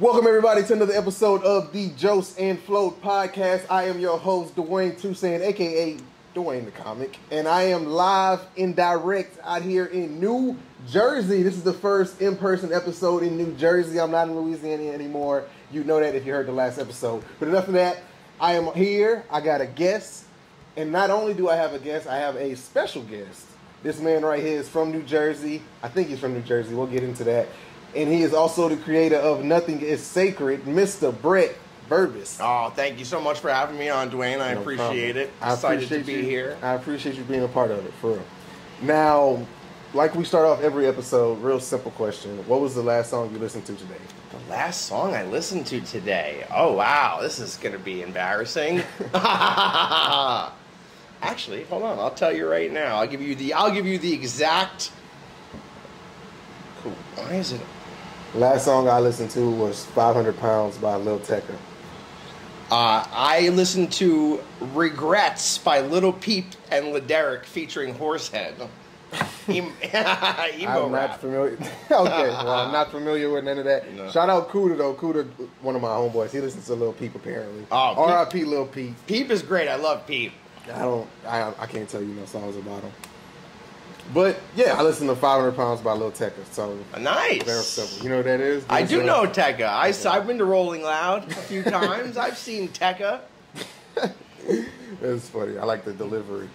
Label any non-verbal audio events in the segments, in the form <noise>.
Welcome everybody to another episode of the Joce and Float podcast. I am your host Dwayne Toussaint, aka Dwayne the Comic, and I am live and direct out here in New Jersey. This is the first in-person episode in New Jersey. I'm not in Louisiana anymore. You know that if you heard the last episode. But enough of that. I am here. I got a guest, and not only do I have a guest, I have a special guest. This man right here is from New Jersey. I think he's from New Jersey. We'll get into that and he is also the creator of Nothing Is Sacred, Mr. Brett Verbist. Oh, thank you so much for having me on, Dwayne. I No appreciate problem. it. I Excited appreciate to be you, here. I appreciate you being a part of it, for real. Now, like we start off every episode, real simple question. What was the last song you listened to today? The last song I listened to today. Oh wow, this is gonna be embarrassing. <laughs> Actually, hold on. I'll tell you right now. I'll give you the. I'll give you the exact. Cool. Why is it? Last song I listened to was 500 Pounds by Lil Tecca. Uh, I listened to "Regrets" by Little Peep and Laderick featuring Horsehead. <laughs> <laughs> Emo I'm rap. not familiar. <laughs> okay, well, I'm not familiar with none of that. No. Shout out Cuda though. Cuda, one of my homeboys. He listens to Lil Peep apparently. Oh, Peep. R.I.P. Lil Peep. Peep is great. I love Peep. I don't. I, I can't tell you no songs about him. But yeah, I listen to 500 Pounds by Lil Tecca. So Nice. very simple. You know what that is? I do a- know Tecca. I, I've been to Rolling Loud a few <laughs> times. I've seen Tecca. It's funny. I like the delivery.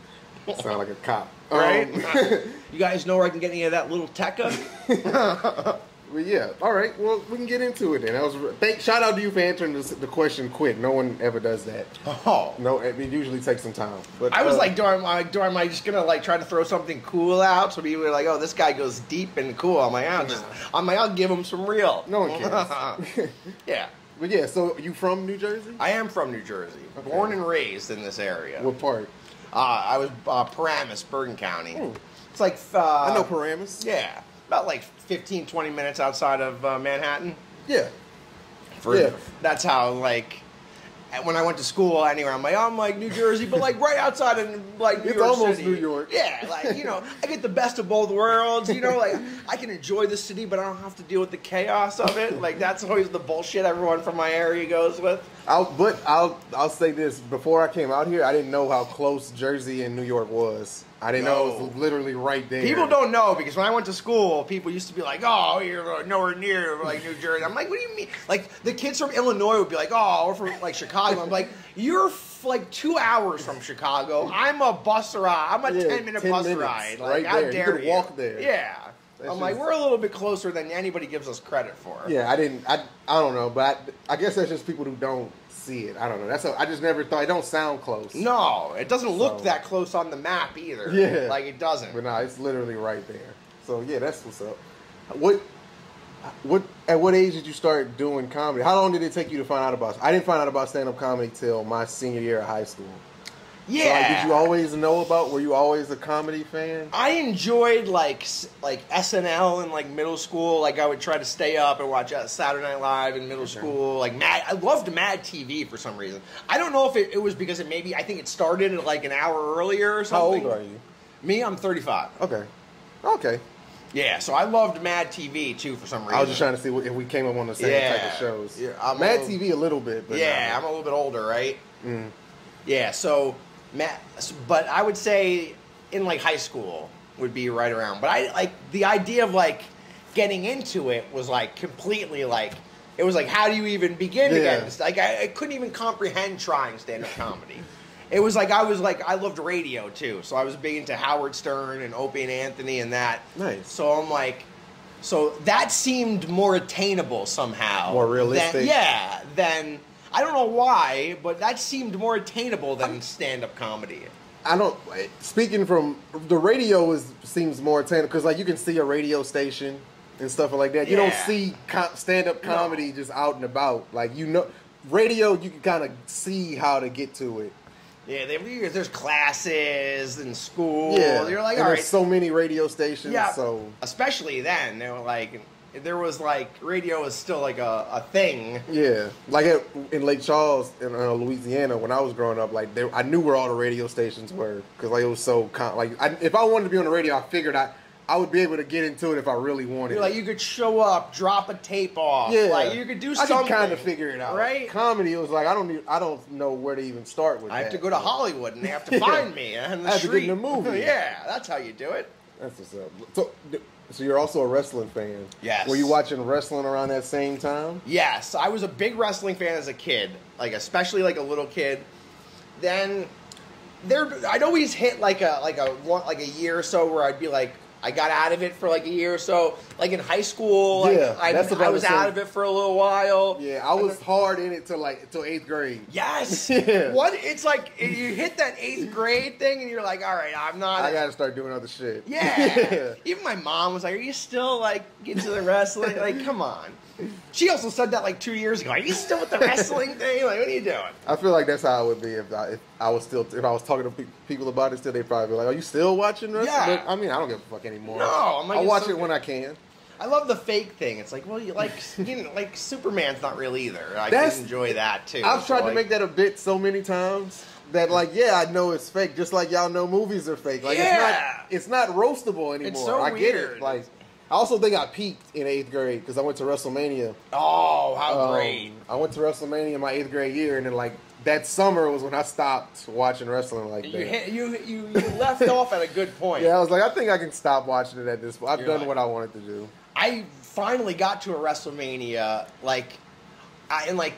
Sound like a cop, Right? Um, <laughs> You guys know where I can get any of that little Tecca? <laughs> but yeah, all right. Well, we can get into it then. That was thank. Shout out to you for answering this, the question quick. No one ever does that. Oh. No, it usually takes some time. But I was uh, like, do I, do I, am I just gonna like try to throw something cool out so people are like, oh, this guy goes deep and cool. I'm like, I'll just, I'm like, I'll give him some real. no one cares. <laughs> yeah, but yeah, so you from New Jersey? I am from New Jersey, Okay. born and raised in this area. what part? Uh, I was uh, Paramus, Bergen County. Hmm. It's like uh, I know Paramus. Yeah, about like 15, 20 minutes outside of uh, Manhattan. Yeah. For, Yeah. That's how like when I went to school anywhere, I'm like, I'm like New Jersey, but like right outside of like New It's York almost City. New York. Yeah, like you know, I get the best of both worlds. You know, like I can enjoy the city, but I don't have to deal with the chaos of it. Like that's always the bullshit everyone from my area goes with. I'll, but I'll I'll say this: before I came out here, I didn't know how close Jersey and New York was. I didn't know it was literally right there. People don't know because when I went to school, people used to be like, "Oh, you're uh, nowhere near like New Jersey." I'm like, "What do you mean?" Like the kids from Illinois would be like, "Oh, we're from like Chicago." I'm like, "You're f- like two hours from Chicago. I'm a bus ride. I'm a Yeah, ten minute 10 bus minutes, ride. Like, right how there. You dare could walk there. Yeah. That's I'm like, we're a little bit closer than anybody gives us credit for. Yeah, I didn't. I I don't know, but I, I guess that's just people who don't see it. I don't know. That's a, I just never thought it don't sound close. No, it doesn't look So- that close on the map either. Yeah. Like it doesn't. but no, it's literally right there. So yeah, that's what's up. What what at what age did you start doing comedy? How long did it take you to find out about? I didn't find out about stand up comedy till my senior year of high school. Yeah. So, like, did you always know about? Were you always a comedy fan? I enjoyed like like SNL in like middle school. Like I would try to stay up and watch uh, Saturday Night Live in middle school. Like Mad, I loved Mad TV for some reason. I don't know if it, it was because it maybe I think it started at like an hour earlier or something. How old are you? Me, I'm 35. Okay, okay. Yeah, so I loved Mad TV too for some reason. I was just trying to see if we came up on the same type of shows. Yeah, I'm Mad a- TV a little bit, but yeah, not I'm a little bit older, right? Mm. Yeah, so but I would say in like high school would be right around. But I like the idea of like getting into it was like completely like it was like how do you even begin Yeah. again? It's Like I, I couldn't even comprehend trying stand up comedy. It was like I was like I loved radio too, so I was big into Howard Stern and Opie and Anthony and that. Nice. So I'm like, so that seemed more attainable somehow. More than- realistic? yeah. Than I don't know why, but that seemed more attainable than stand-up comedy. I don't. Speaking from the radio is seems more attainable because like you can see a radio station and stuff like that. You don't see stand up No. comedy just out and about. Like you know, radio you can kind of see how to get to it. Yeah, they, there's classes in school. Yeah, you're like, and all there's right. so many radio stations. yeah, So especially then, they were like, there was like radio was still like a, a thing. yeah, like at, in Lake Charles in uh, Louisiana when I was growing up, like there, I knew where all the radio stations were because like it was so con- like I, if I wanted to be on the radio, I figured I I would be able to get into it if I really wanted. You're like you could show up, drop a tape off. yeah, Like you could do I something. could kind of figure it out. Right? Comedy, it was like I don't need, I don't know where to even start with. I have to go to Hollywood and they have to <laughs> find me and the I have to get in the <laughs> movie. yeah, that's how you do it. That's what's up. So, so you're also a wrestling fan. Yes. Were you watching wrestling around that same time? Yes, I was a big wrestling fan as a kid, like especially like a little kid. Then there, I'd always hit like a like a one like a year or so where I'd be like. I got out of it for like a year or so. Like in high school, like, Yeah, I, that's I about was out of it for a little while. Yeah, I was hard in it till like till eighth grade. Yes. <laughs> Yeah. What? It's like you hit that eighth grade thing, and you're like, all right, I'm not. I got to start doing other shit. <laughs> Yeah. Even my mom was like, "Are you still like getting to the wrestling? Like, come on." She also said that like two years ago. Are you still with the wrestling thing? Like, what are you doing? I feel like that's how it would be if I, if I was still if I was talking to pe- people about it still they'd probably be like, "Are you still watching wrestling?" Yeah. But, I mean, I don't give a fuck anymore. No, I'm like, I watch so it when. I can. I love the fake thing. It's like, well, you like, you know, like Superman's not real either. I That's- can enjoy that too. I've So, tried to make that a bit so many times that like, yeah, I know it's fake, just like y'all know movies are fake. Like Yeah. it's not it's not roastable anymore. It's so I get weird. it. Like I also think I peaked in eighth grade because I went to WrestleMania. Oh, how Um, great! I went to WrestleMania in my eighth grade year, and then like that summer was when I stopped watching wrestling like You that. hit, you you you left <laughs> off at a good point. yeah, I was like, I think I can stop watching it at this point. I've You're done like- what I wanted to do. I finally got to a WrestleMania, like, I, and like,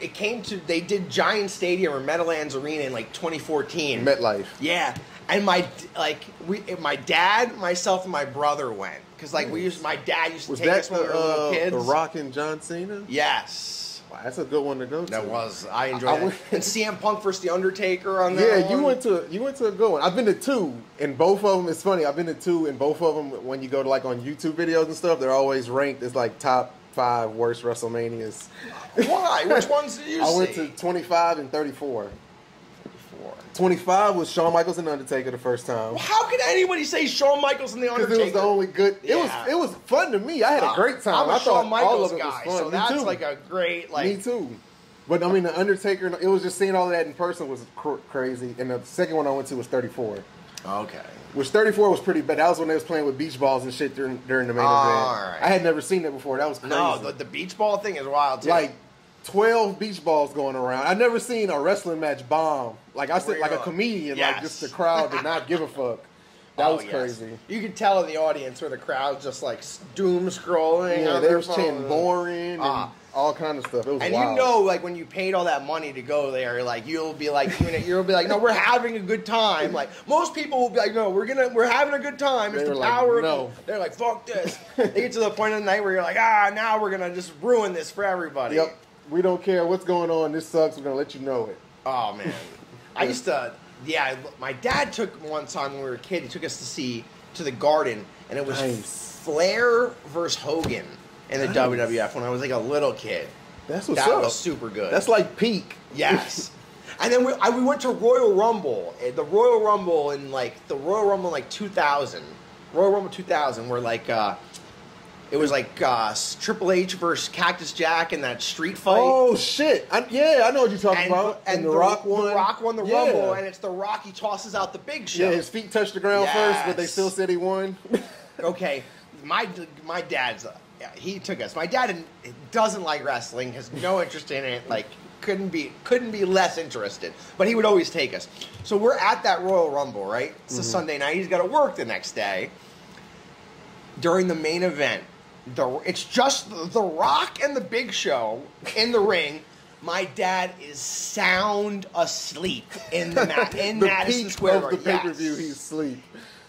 it came to they did Giant Stadium or Meadowlands Arena in like 2014. MetLife. Yeah, and my like we my dad, myself, and my brother went because like we used my dad used to Was take us when we the, were uh, kids. the Rock and John Cena? Yes, Wow, that's a good one to go to. that was I enjoyed I went- and CM Punk versus the Undertaker on that. Yeah, you went to you went to a good one. I've been to two, and both of them. It's funny. I've been to two, and both of them. When you go to like on YouTube videos and stuff, they're always ranked as like top five worst WrestleManias. Why? Which <laughs> ones did you I see? went to 25 and 34. Four. 25 was Shawn Michaels and Undertaker the first time. How could anybody say Shawn Michaels and the Because Undertaker? it was the only good. It was it was fun to me. I had a great time. I'm a I thought Shawn Michaels all of it guy, was fun. so Me that's too. like a great like. Me too. But I mean, the Undertaker. It was just seeing all that in person was cr- crazy. And the second one I went to was 34. Okay. Which 34 was pretty bad. That was when they was playing with beach balls and shit during during the main All event. right. I had never seen that before. That was crazy. No, the, the beach ball thing is wild too. like 12 beach balls going around. I've never seen a wrestling match bomb. Like I said, like a comedian, like just the crowd did not give a fuck. That <laughs> Oh, was yes. crazy. You could tell in the audience where the crowd's just like doom scrolling. Yeah, they was chanting boring and Ah. all kind of stuff. It was And wild. you know, like when you paid all that money to go there, like you'll be like, you know, you'll be like, no, we're having a good time. Like most people will be like, no, we're gonna, we're having a good time. It's They the were like, power. of no. They're like, fuck this. they get to the point of the night where you're like, ah, now we're gonna just ruin this for everybody. Yep. We don't care what's going on. This sucks. We're gonna let you know it. Oh man, <laughs> I used to. Yeah, my dad took one time when we were a kid. He took us to see to the Garden, and it was Nice. Flair versus Hogan in the Nice. WWF when I was like a little kid. That's what's that up. was super good. That's like peak. yes. <laughs> And then we, I, we went to Royal Rumble, eh, the Royal Rumble in like the Royal Rumble in like 2000, Royal Rumble 2000, where like uh, it was like uh, Triple H versus Cactus Jack in that street fight. Oh shit! I, yeah, I know what you're talking about. And, the, Rock won. The Rock won the Yeah. Rumble, and it's the Rock. He tosses out the Big Show. Yeah, his feet touched the ground first, but they still said he won. <laughs> okay, my my dad's uh, he took us. My dad doesn't like wrestling, has no interest in it. Like couldn't be couldn't be less interested. But he would always take us. So we're at that Royal Rumble, right? It's Mm-hmm. a Sunday night. He's got to work the next day. During the main event, the it's just the, the Rock and the Big Show in the ring. My dad is sound asleep in the ma- <laughs> in the Madison peak Square of the Garden. pay per Yes. view, he's asleep.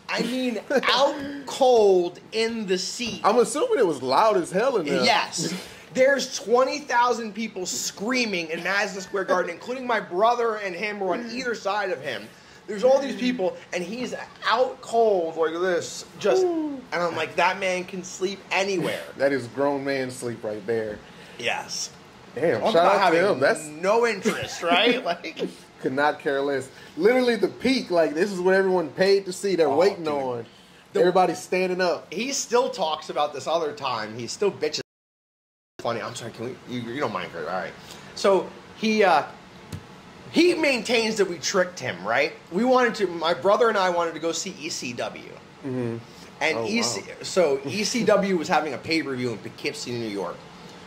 I mean, out cold in the seat. I'm assuming it was loud as hell in there. Yes. There's 20,000 people screaming in Madison Square Garden, including my brother and him were on either side of him. There's all these people, and he's out cold like this. Just, and I'm like, that man can sleep anywhere. <laughs> That is grown man sleep right there. Yes. Damn, Talk shout about out to him. That's no interest, right? <laughs> Like, could not care less. Literally the peak. Like this is what everyone paid to see. They're Oh, waiting dude. on. The- Everybody's standing up. he still talks about this other time. He still bitches. Funny. I'm sorry. Can we? You, you don't mind, Kurt? All right. So he uh, he maintains that we tricked him. Right? We wanted to. My brother and I wanted to go see ECW, mm-hmm. And Oh, EC, wow. so ECW was having a pay per view in Poughkeepsie, New York,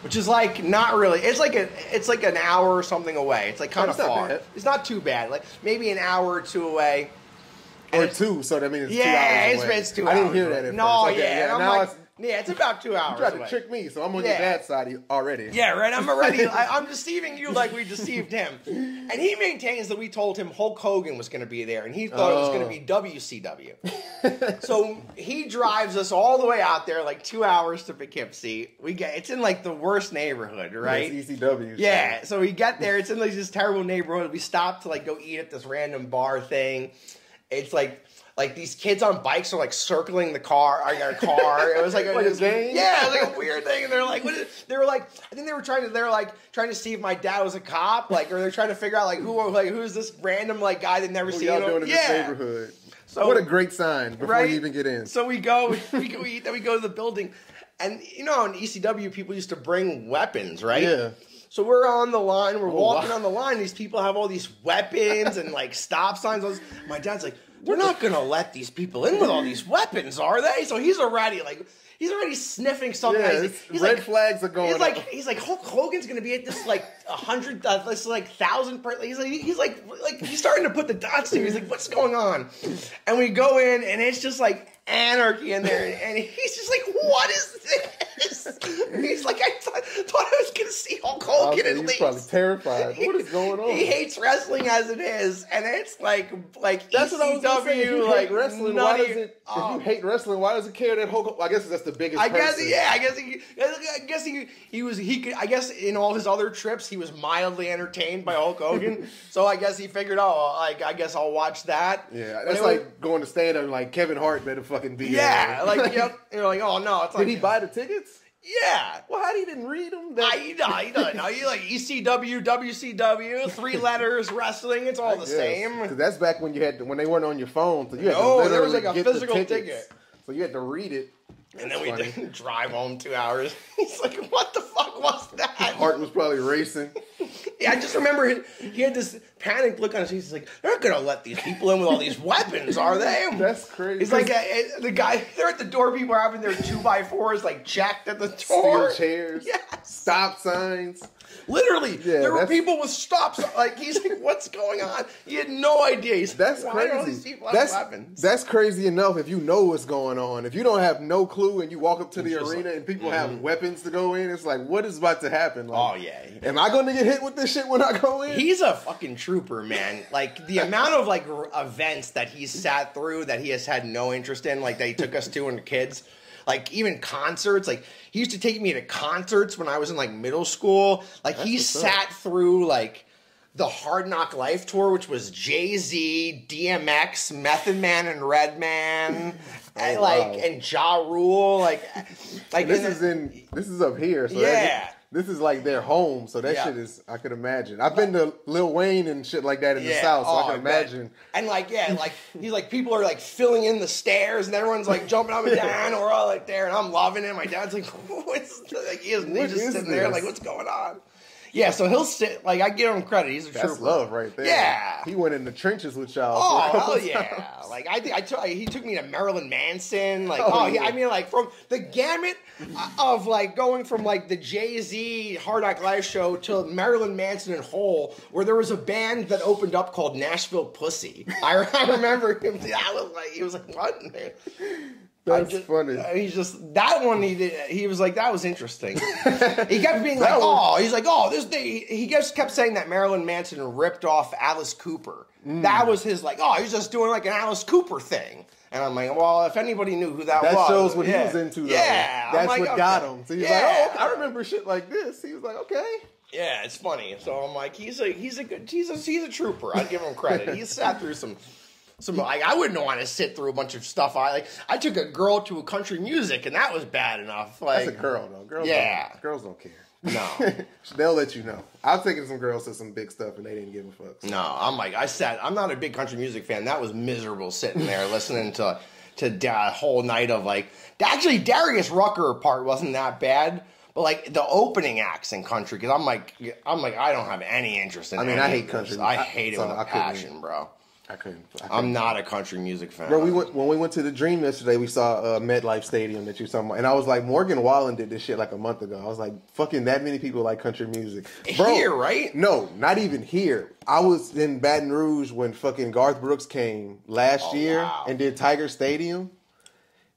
which is like not really. It's like a it's like an hour or something away. It's like kind of That's far. bad. It's not too bad. Like maybe an hour or two away. And Or two, so that means it's Yeah, two hours it's, away. it's two I hours. didn't hear that no. Okay, yeah, I'm now like, it's- yeah, it's about two hours. You tried away. to trick me, so I'm on Yeah. your dad's side already. Yeah, right. I'm already. <laughs> I, I'm deceiving you like we deceived him, and he maintains that we told him Hulk Hogan was going to be there, and he thought it was going Oh. to be WCW. so he drives us all the way out there, like two hours to Poughkeepsie. We get it's in like the worst neighborhood, right? It's ECW. Yeah, so we get there. It's in like this terrible neighborhood. We stop to like go eat at this random bar thing. It's like like these kids on bikes are like circling the car, uh, our our car. It was like, <laughs> Like a game? Yeah, it was like a weird thing. And they're like, what is, they were like, I think they were trying to, they're like trying to see if my dad was a cop, like, or they're trying to figure out like who, like who's this random like guy they've never What seen. doing in yeah. neighborhood? So- what a great sign before Right? you even get in. So we go, we go eat, then we go to the building, and you know, in ECW, people used to bring weapons, right? Yeah. So we're on the line, we're Oh, walking wow. on the line. These people have all these weapons and like stop signs. My dad's like, "We're not gonna let these people in with all these weapons, are they?" So he's already like, he's already sniffing something. Yeah, he's he's red like- flags are going He's like, he's like, Hulk Hogan's gonna be at this like a hundred, uh, this like thousand. Per- he's like, he's like, like he's starting to put the dots together. He's like, what's going on? And we go in, and it's just like anarchy in there, and he's just like, what is this? And he's like, I thought, thought I was gonna see Hulk Hogan at he's least. probably terrified. What is going on? He hates wrestling as it is, and it's like like That's what I was gonna say. If you like hate wrestling, why does it? oh. If you hate wrestling, why does it care that Hulk? I guess that's the biggest. I guess person. yeah. I guess he. I guess he. He was. He could. I guess in all his other trips, he was mildly entertained by Hulk Hogan. <laughs> so I guess he figured, oh, like I guess I'll watch that. Yeah, that's was- like going to stand up like Kevin Hart better fucking be. yeah, there. like <laughs> yep. You're like, oh no, it's like Did he buy the tickets? Yeah. Well, how he didn't read them? I, you know, you know, no, you like ECW, WCW, three letters, wrestling. It's all the same. Because that's back when you had to, when they weren't on your phone, so you had No, to there was like a physical ticket. So you had to read it. And then we Funny. did <laughs> drive home two hours. <laughs> He's like, what the fuck was that? Heart was probably racing. <laughs> Yeah, I just remember he, he had this panicked look on his face. He's like, they're not gonna let these people in with all these weapons, are they? That's crazy. He's like, uh, uh, the guy, they're at the door. People are having their two by fours like checked at the steel door. chairs, Yes. stop signs. Literally, Yeah, there were people with stops. Like he's like, "What's going on?" He had no idea. He's That's like, Why do all these crazy. That's weapons? that's crazy enough if you know what's going on. If you don't have no clue and you walk up to the It's just arena like- and people mm-hmm. have weapons to go in, it's like, what is about to happen? Like, oh yeah, Am I going to get hit with this shit when I go in? He's a fucking trooper, man. Like the <laughs> amount of like r- events that he's sat through that he has had no interest in, like that he took us to when we were kids. Like even concerts, like he used to take me to concerts when I was in like middle school. Like he what's up. sat through like the Hard Knock Life tour, which was Jay Z, DMX, Method Man, and Redman, <laughs> and Oh, like wow. and Ja Rule. Like, <laughs> like this is in this is up here, so Yeah. This is like their home. So that Yeah. shit is I could imagine. I've been to Lil Wayne and shit like that in the South, so oh, I can imagine. And like, yeah, like <laughs> he's like people are like filling in the stairs, and everyone's like jumping up and down, or all like there, and I'm loving it. My dad's like, <laughs> what's like he is, he's What just sitting there like, what's going on? Yeah, so he'll sit like I give him credit. He's a That's trooper. love right there. Yeah. he went in the trenches with y'all. Oh hell oh, times. yeah! Like I think I took he took me to Marilyn Manson. Like Oh, oh, yeah. I mean like from the gamut of like going from like the Jay Z Hard Rock Live show to Marilyn Manson and Hole, where there was a band that opened up called Nashville Pussy. I, I remember him. <laughs> I was like he was like what? That's just- funny. uh, He's just that one. He did. He was like that was interesting. <laughs> he kept being like, oh, he's like, oh, this. Day. He just kept saying that Marilyn Manson ripped off Alice Cooper. Mm. That was his like, oh, he's just doing like an Alice Cooper thing. And I'm like, well, if anybody knew who that, That was, that shows what yeah. he was into. Though. Yeah, that's like, what got him. So he's Yeah. like, oh, okay, I remember shit like this. He was like, okay. Yeah, it's funny. So I'm like, he's a he's a good he's a he's a trooper. I'd give him credit. He's sat through some some like I wouldn't want to sit through a bunch of stuff. I like I took a girl to a country music and that was bad enough. Like That's a girl though. Girls, Yeah. don't, girls don't care. No. <laughs> They'll let you know. I've taken some girls to some big stuff and they didn't give a fuck. So. No, I'm like I sat. I'm not a big country music fan. That was miserable sitting there <laughs> listening to to that whole night of like. Actually, Darius Rucker part wasn't that bad, but like the opening acts in country because I'm like I'm like I don't have any interest in. I mean, I hate country. I hate it so with I a passion, bro. I couldn't. I I'm couldn't. a country music fan. Bro, we went when we went to the Dream yesterday. We saw uh, MetLife Stadium that you talking about, and I was like, Morgan Wallen did this shit like a month ago. I was like, fucking that many people like country music, bro. Here, right? No, not even here. I was in Baton Rouge when fucking Garth Brooks came last Oh, year wow. and did Tiger Stadium.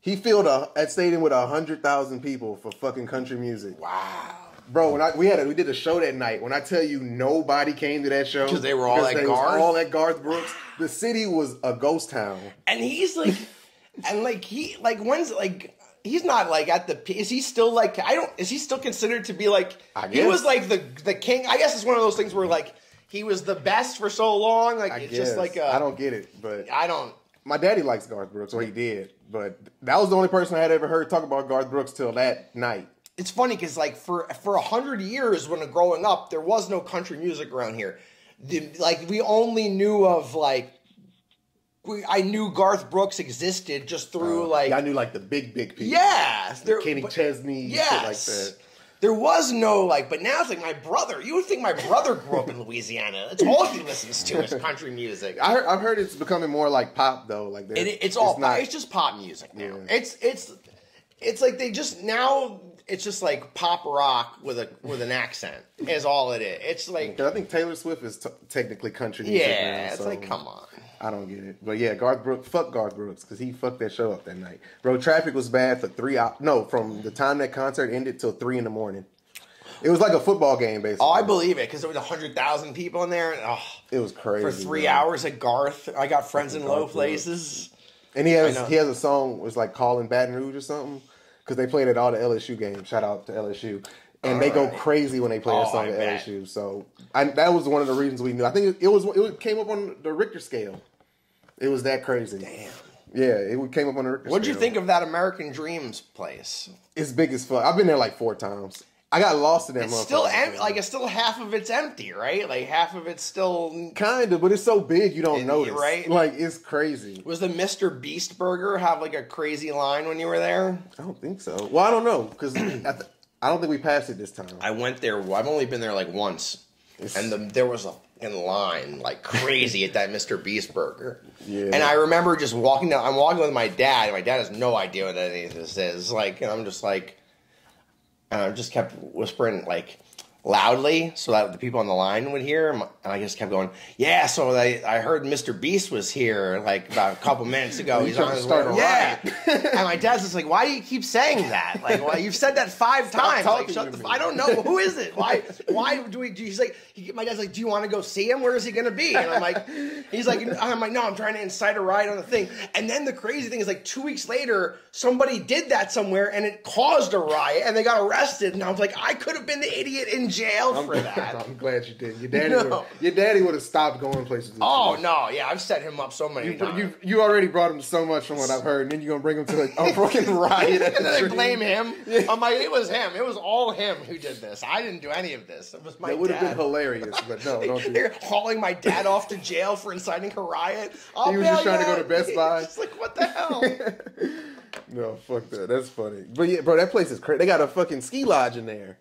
He filled a that stadium with a hundred thousand people for fucking country music, Wow. Bro. When I we had a, we did a show that night. When I tell you nobody came to that show 'Cause they were all because at Garth? all at Garth Brooks. The city was a ghost town. And he's like, and like he like when's like. He's not like at the. Is he still like? I don't. Is he still considered to be like? He was like the the king. I guess it's one of those things where like he was the best for so long. Like I it's guess just like a, I don't get it, but I don't. my daddy likes Garth Brooks, or he did. But that was the only person I had ever heard talk about Garth Brooks till that night. It's funny because like for for a hundred years when growing up, there was no country music around here. The, like we only knew of like. We, I knew Garth Brooks existed just through like Uh, I knew like the big, big people. Yeah, there, Kenny but- Chesney, yes. shit like that. There was no like, but now it's like my brother. You would think my brother grew up in Louisiana. That's all he listens to is country music. <laughs> I heard, I've heard it's becoming more like pop though. Like It, it's all not. it's just pop music now. Yeah. It's it's it's like they just now it's just like pop rock with a with an accent is all it is. It's like I think Taylor Swift is t- technically country music yeah, now, it's so like come on. I don't get it. But yeah, Garth Brooks, fuck Garth Brooks because he fucked that show up that night. Bro, traffic was bad for three hours. No, from the time that concert ended till three in the morning. It was like a football game, basically. Oh, I believe it because there was hundred thousand people in there. And, oh, It was crazy for three bro. hours at Garth, I got friends in Fucking low Garth Brooks. places. And he has he has a song was like calling Baton Rouge or something because they played at all the LSU games. Shout out to LSU, and they go crazy when they play Oh, that song I at bet. LSU. So I, that was one of the reasons we knew. I think it, it was it came up on the Richter scale. It was that crazy. Damn. Yeah, it came up on the Richter. What'd you think of that American Dreams place? It's big as fuck. I've been there like four times. I got lost in that. It's still em- like it's still half of it's empty, right? Like half of it's still. kind of, but it's so big you don't notice. right? Like it's crazy. Was the Mr. Beast burger have like a crazy line when you were there? I don't think so. Well, I don't know because <clears throat> I, th- I don't think we passed it this time. I went there. I've only been there like once, and the, there was a in line like crazy at that <laughs> Mr. Beast burger. Yeah. And I remember just walking down. I'm walking with my dad. and My dad has no idea what any of this is. Like, and I'm just like, and I just kept whispering like loudly so that the people on the line would hear. And I just kept going, "Yeah." So I, I heard Mr. Beast was here like about a couple minutes ago. He's on his start way. a Yeah. riot. <laughs> and my dad's just like, "Why do you keep saying that? Like, well, you've said that five times. Like, shut the. I don't know who is it. Why? Why do we? Do he's like, he, my dad's like, "Do you want to go see him? Where is he going to be?" And I'm like, he's like, I'm like, no, I'm trying to incite a riot on the thing. And then the crazy thing is, like, two weeks later, somebody did that somewhere, and it caused a riot, and they got arrested. And I was like, I could have been the idiot in jail for that. I'm glad you did. Your daddy, No. would, your daddy would have stopped going places. Oh you. no, yeah, I've set him up so many You, times. you you already brought him so much from what I've heard, and then you're gonna bring him to a, a fucking <laughs> riot. And the then I blame him. I'm like, it was him. It was all him who did this. I didn't do any of this. It was my That would have been hilarious, but no, <laughs> don't do They're <laughs> hauling my dad off to jail for inciting a riot. I'll He was just trying to go to. Best Buy. It's like, what the hell? No, fuck that. That's funny. But yeah, bro, that place is crazy. They got a fucking ski lodge in there.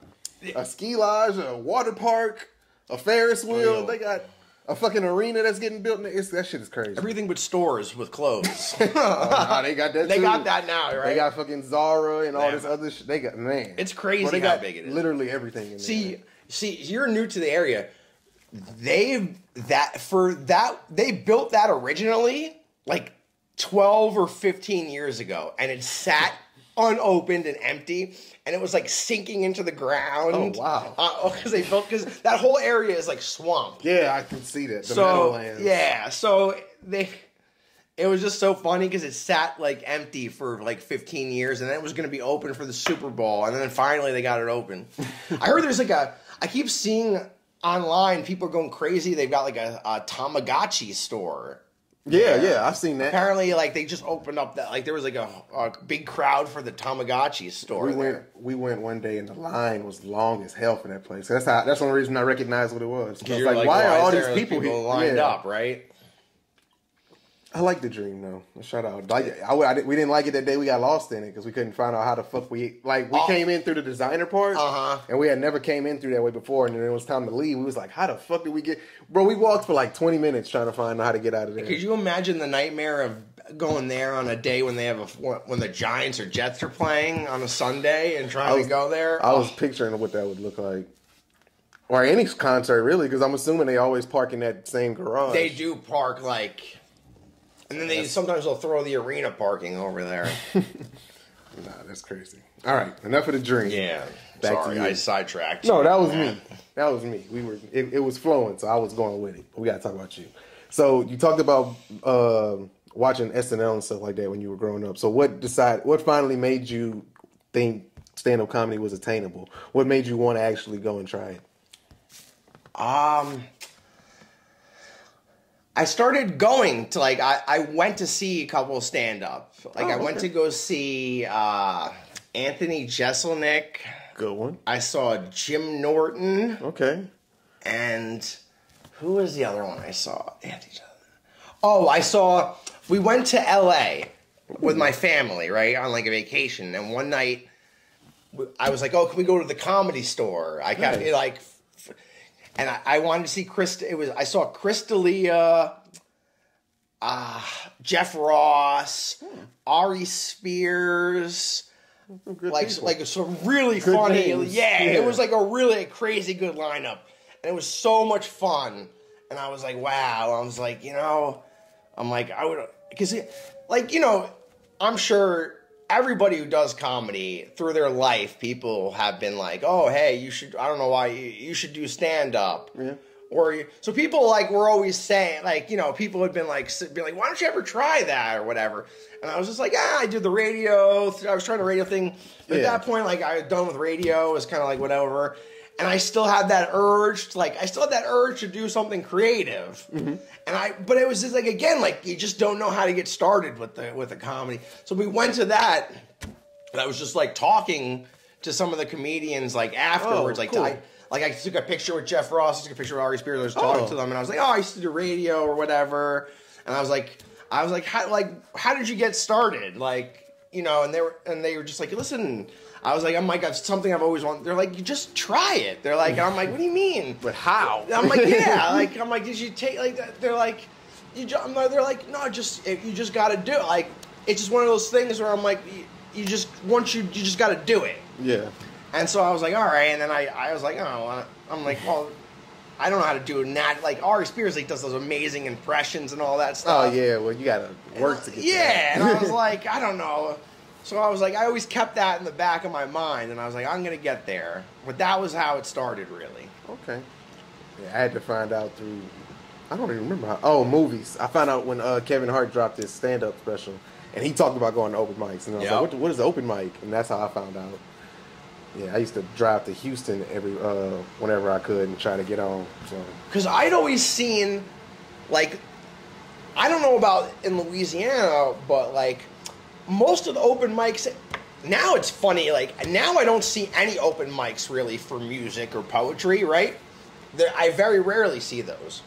A ski lodge, a water park, a Ferris oh, wheel. Oh, yeah. They got a fucking arena that's getting built. In. It's, that shit is crazy. Everything but stores with clothes. <laughs> oh, nah, they got that. they too. got that now, right? They got fucking Zara and all Man. this other shit. They got man. It's crazy Bro, they how got big it is. Literally everything in See, there. see, you're new to the area. They that for that they built that originally like 12 or 15 years ago, and it sat unopened and empty, and it was like sinking into the ground. Oh, wow. Uh, because they built because that whole area is like swamp. Yeah, I can see that. The so Meadowlands. yeah, so they. It was just so funny because it sat like empty for like 15 years, and then it was going to be open for the Super Bowl, and then finally they got it open. <laughs> I heard there's like a. I keep seeing online people are going crazy. They've got like a, a Tamagotchi store. Yeah, yeah. I've seen that. Apparently, like they just opened up that. Like there was like a, a big crowd for the Tamagotchi store. We there. went. We went one day, and the line was long as hell for that place. That's how. That's one reason I recognized what it was. I was You're like, why are all these people people lined Yeah. up? Right. I like the dream though. Shout out. Like I, I, we didn't like it that day we got lost in it because we couldn't find out how the fuck we like. We Oh. came in through the designer part, Uh-huh. and we had never came in through that way before. And then it was time to leave. We was like, how the fuck did we get? Bro, we walked for like twenty minutes trying to find out how to get out of there. Could you imagine the nightmare of going there on a day when they have a when the Giants or Jets are playing on a Sunday and trying was- to go there? I was Oh, picturing what that would look like, or any concert really, because I'm assuming they always park in that same garage. they do park like, and then they sometimes they'll throw the arena parking over there. <laughs> <laughs> Nah, that's crazy. All right, enough of the Dream. yeah, Back to sorry, you. I sidetracked. No, that was Yeah. me. That was me. We were. It, it was flowing, so I was going with it. We got to talk about you. So you talked about uh, watching SNL and stuff like that when you were growing up. So what decide? What finally made you think stand up comedy was attainable? What made you want to actually go and try it? Um, I started going to like I, I went to see a couple stand up. Like Oh, I went okay. to go see uh, Anthony Jeselnik. Good one. I saw Jim Norton Okay. and who was the other one I saw? Anthony. Oh, I saw. We went to L.A. with my family, right, on like a vacation, and one night. I was like, "Oh, can we go to the comedy store?" I got Nice. like, and I, I wanted to see Chris. It was I saw Chris D'Elia, uh, Jeff Ross, Ari Spears, Good like people. like some really Good funny. Yeah, Yeah. it was like a really crazy good lineup, and it was so much fun. And I was like, wow. I was like, you know, I'm like, I would because like you know, I'm sure everybody who does comedy through their life, people have been like, oh, hey, you should. I don't know why you, you should do stand up. Yeah. Or so people like were always saying like you know people had been like be like why don't you ever try that or whatever and I was just like ah I did the radio I was trying the radio thing but Yeah. at that point like I was done with radio it was kind of like whatever and I still had that urge to, like I still had that urge to do something creative mm-hmm. and I but it was just like again like you just don't know how to get started with the with the comedy so we went to that and I was just like talking to some of the comedians like afterwards Oh, like cool. I like I took a picture with Jeff Ross, I took a picture with Ari Spears, I was talking Oh. to them, and I was like, "Oh, I used to do radio or whatever," and I was like, "I was like, how like how did you get started?" Like, you know, and they were and they were just like, "Listen," I was like, "I'm like, I've, something I've always wanted." They're like, "You just try it." They're like, I'm like, "What do you mean?" But how? I'm like, <laughs> "Yeah," like I'm like, "Did you take like?" They're like, "You," ju- I'm like, they're like, "No, just eh, you just got to do it." Like, it's just one of those things where I'm like, you, you just once you you just got to do it. Yeah. And so I was like, all right. And then I, I was like, oh, I'm like, well, I don't know how to do nat like Ari Spears like does those amazing impressions and all that stuff. Oh yeah. Well, you gotta work to get. Yeah. And I was <laughs> like, I don't know. So I was like, I always kept that in the back of my mind, and I was like, I'm gonna get there. But that was how it started, really. Okay. Yeah, I had to find out through. I don't even remember how. Oh, movies. I found out when uh, Kevin Hart dropped his stand-up special, and he talked about going to open mics, and I was Yep. like, what, "What is the open mic?" And that's how I found out. Yeah, I used to drive to Houston every uh, whenever I could and try to get on. So Because I'd always seen, like, I don't know about in Louisiana, but like, most of the open mics. Now it's funny, like, now I don't see any open mics really for music or poetry, right? There, I very rarely see those.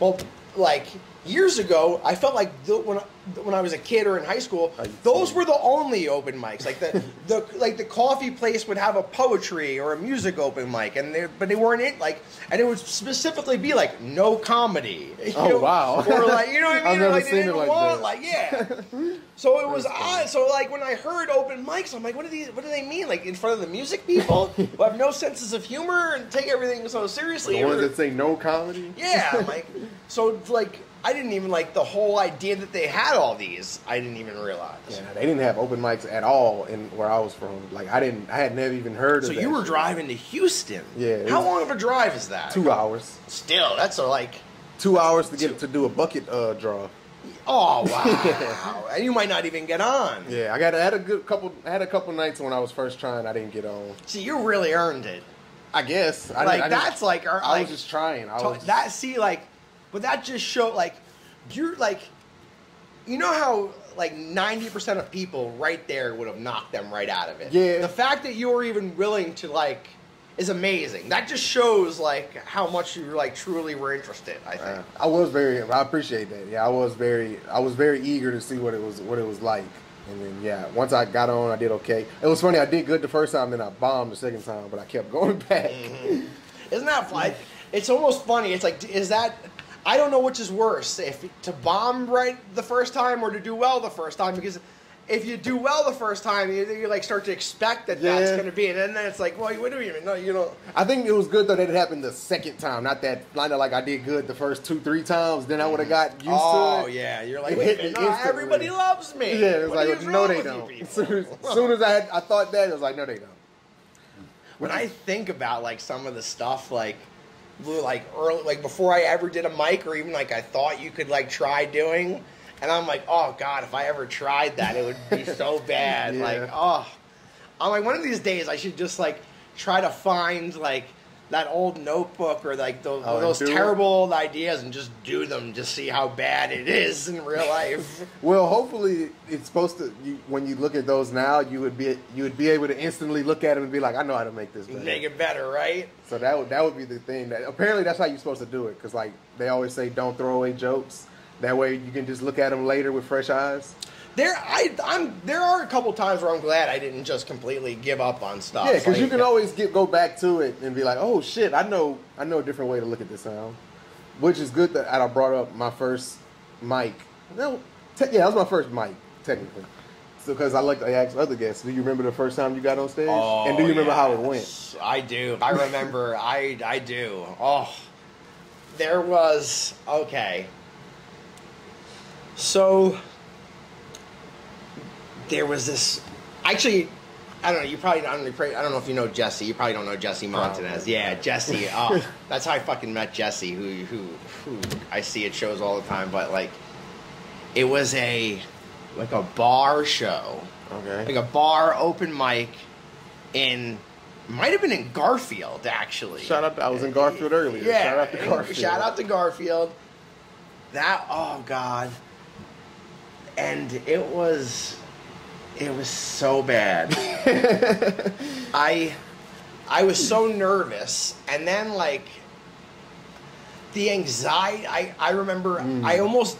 Well, like, years ago, I felt like the, when, I- when I was a kid or in high school, those were the only open mics. Like the, <laughs> the like the coffee place would have a poetry or a music open mic, and they but they weren't in like, and it would specifically be like no comedy. <laughs> you Oh, know? wow. Or like you know what I mean? <laughs> I've never like, seen it like want that. like yeah. So it was odd. So like when I heard open mics, I'm like, what do these? What do they mean? Like in front of the music people who have no senses of humor and take everything so seriously? the ones or- that say no comedy. yeah, like so like I didn't even like the whole idea that they had all these. I didn't even realize. Yeah, they didn't have open mics at all in where I was from. Like I didn't, I had never even heard of. So you were shit. driving to Houston. Yeah, How long of a drive is that? two hours, Still, that's a like. two hours to get to do a bucket uh, draw. Oh wow! <laughs> and you might not even get on. Yeah, I got I had a good couple. I had a couple nights when I was first trying. I didn't get on. See, you really earned it. I guess. I, Like that's like, or, I like was just trying. I was that. See, like, but that just showed like you're like, you know how like ninety percent of people right there would have knocked them right out of it. Yeah. The fact that you were even willing to like is amazing. That just shows like how much you like truly were interested. I think. Uh, I was very. I appreciate that. Yeah, I was very. I was very eager to see what it was. What it was like. And then yeah, once I got on, I did okay. It was funny. I did good the first time, then I bombed the second time, but I kept <laughs> going back. Mm-hmm. Isn't that fun? It's almost funny. It's like, is that? I don't know which is worse, if to bomb right the first time or to do well the first time. Because if you do well the first time, you, you like start to expect that that's going to be, and then it's like, well, what do you mean? No, you don't. I think it was good though that it happened the second time, not that. Not that like I did good the first two, three times. Then I would have got used oh to it. Oh yeah, you're like, It wait, no, everybody loves me. Yeah, it was What like no, they don't. As <laughs> soon as, as soon as I had, I thought that, it was like no, they don't. when I think about like some of the stuff like like early like before I ever did a mic or even like I thought you could like try doing. And I'm like oh god if I ever tried that it would be <laughs> so bad. Yeah. like oh. I'm like one of these days I should just like try to find like that old notebook or like those, Oh, those do it? terrible old ideas and just do them to see how bad it is in real life. <laughs> Well, hopefully it's supposed to. You, when you look at those now, you would be you would be able to instantly look at them and be like, I know how to make this better. Make it better, right? So that would that would be the thing. That apparently that's how you're supposed to do it. Because like they always say, don't throw away jokes. That way you can just look at them later with fresh eyes. There, I, I'm. There are a couple times where I'm glad I didn't just completely give up on stuff. Yeah, because you can always get go back to it and be like, oh shit, I know I know a different way to look at this sound, which is good that I brought up my first mic. No, te- yeah, that was my first mic technically. So because I like to ask other guests, do you remember the first time you got on stage? Oh, and do you oh, remember how it went? I do. I remember. <laughs> I I do. Oh, there was okay. So there was this. Actually, I don't know. You probably I don't, know, I don't know if you know Jesse. You probably don't know Jesse Montanez. Oh, probably. Yeah, Jesse. Oh, <laughs> that's how I fucking met Jesse, who who who I see at shows all the time. But like, it was a like a bar show Okay. like a bar open mic in might have been in Garfield actually. Shout out! To, I was in Garfield earlier. Yeah, Shout out to <laughs> Garfield. Shout out to Garfield. That oh god, and it was it was so bad. I I was so nervous, and then like the anxiety. I I remember Mm. I almost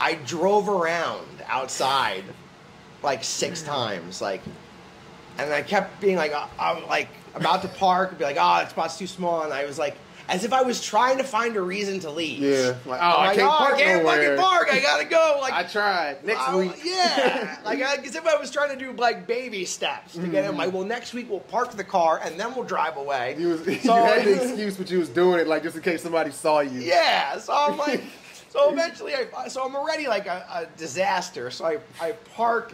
I drove around outside like six times, like, and I kept being like, uh, I'm like about to park, and be like, oh, that spot's too small, and I was like, as if I was trying to find a reason to leave. Yeah, like, oh, I'm I like, can't oh, park I can't fucking park. I gotta go. Like, I tried next I- week. yeah, <laughs> like I- as if I was trying to do like baby steps to get in. Like, well, next week we'll park the car and then we'll drive away. You, was, <laughs> you had the <laughs> excuse, but you was doing it like just in case somebody saw you. Yeah, so I'm like, so eventually, I, so I'm already like a, a disaster. So I, I park,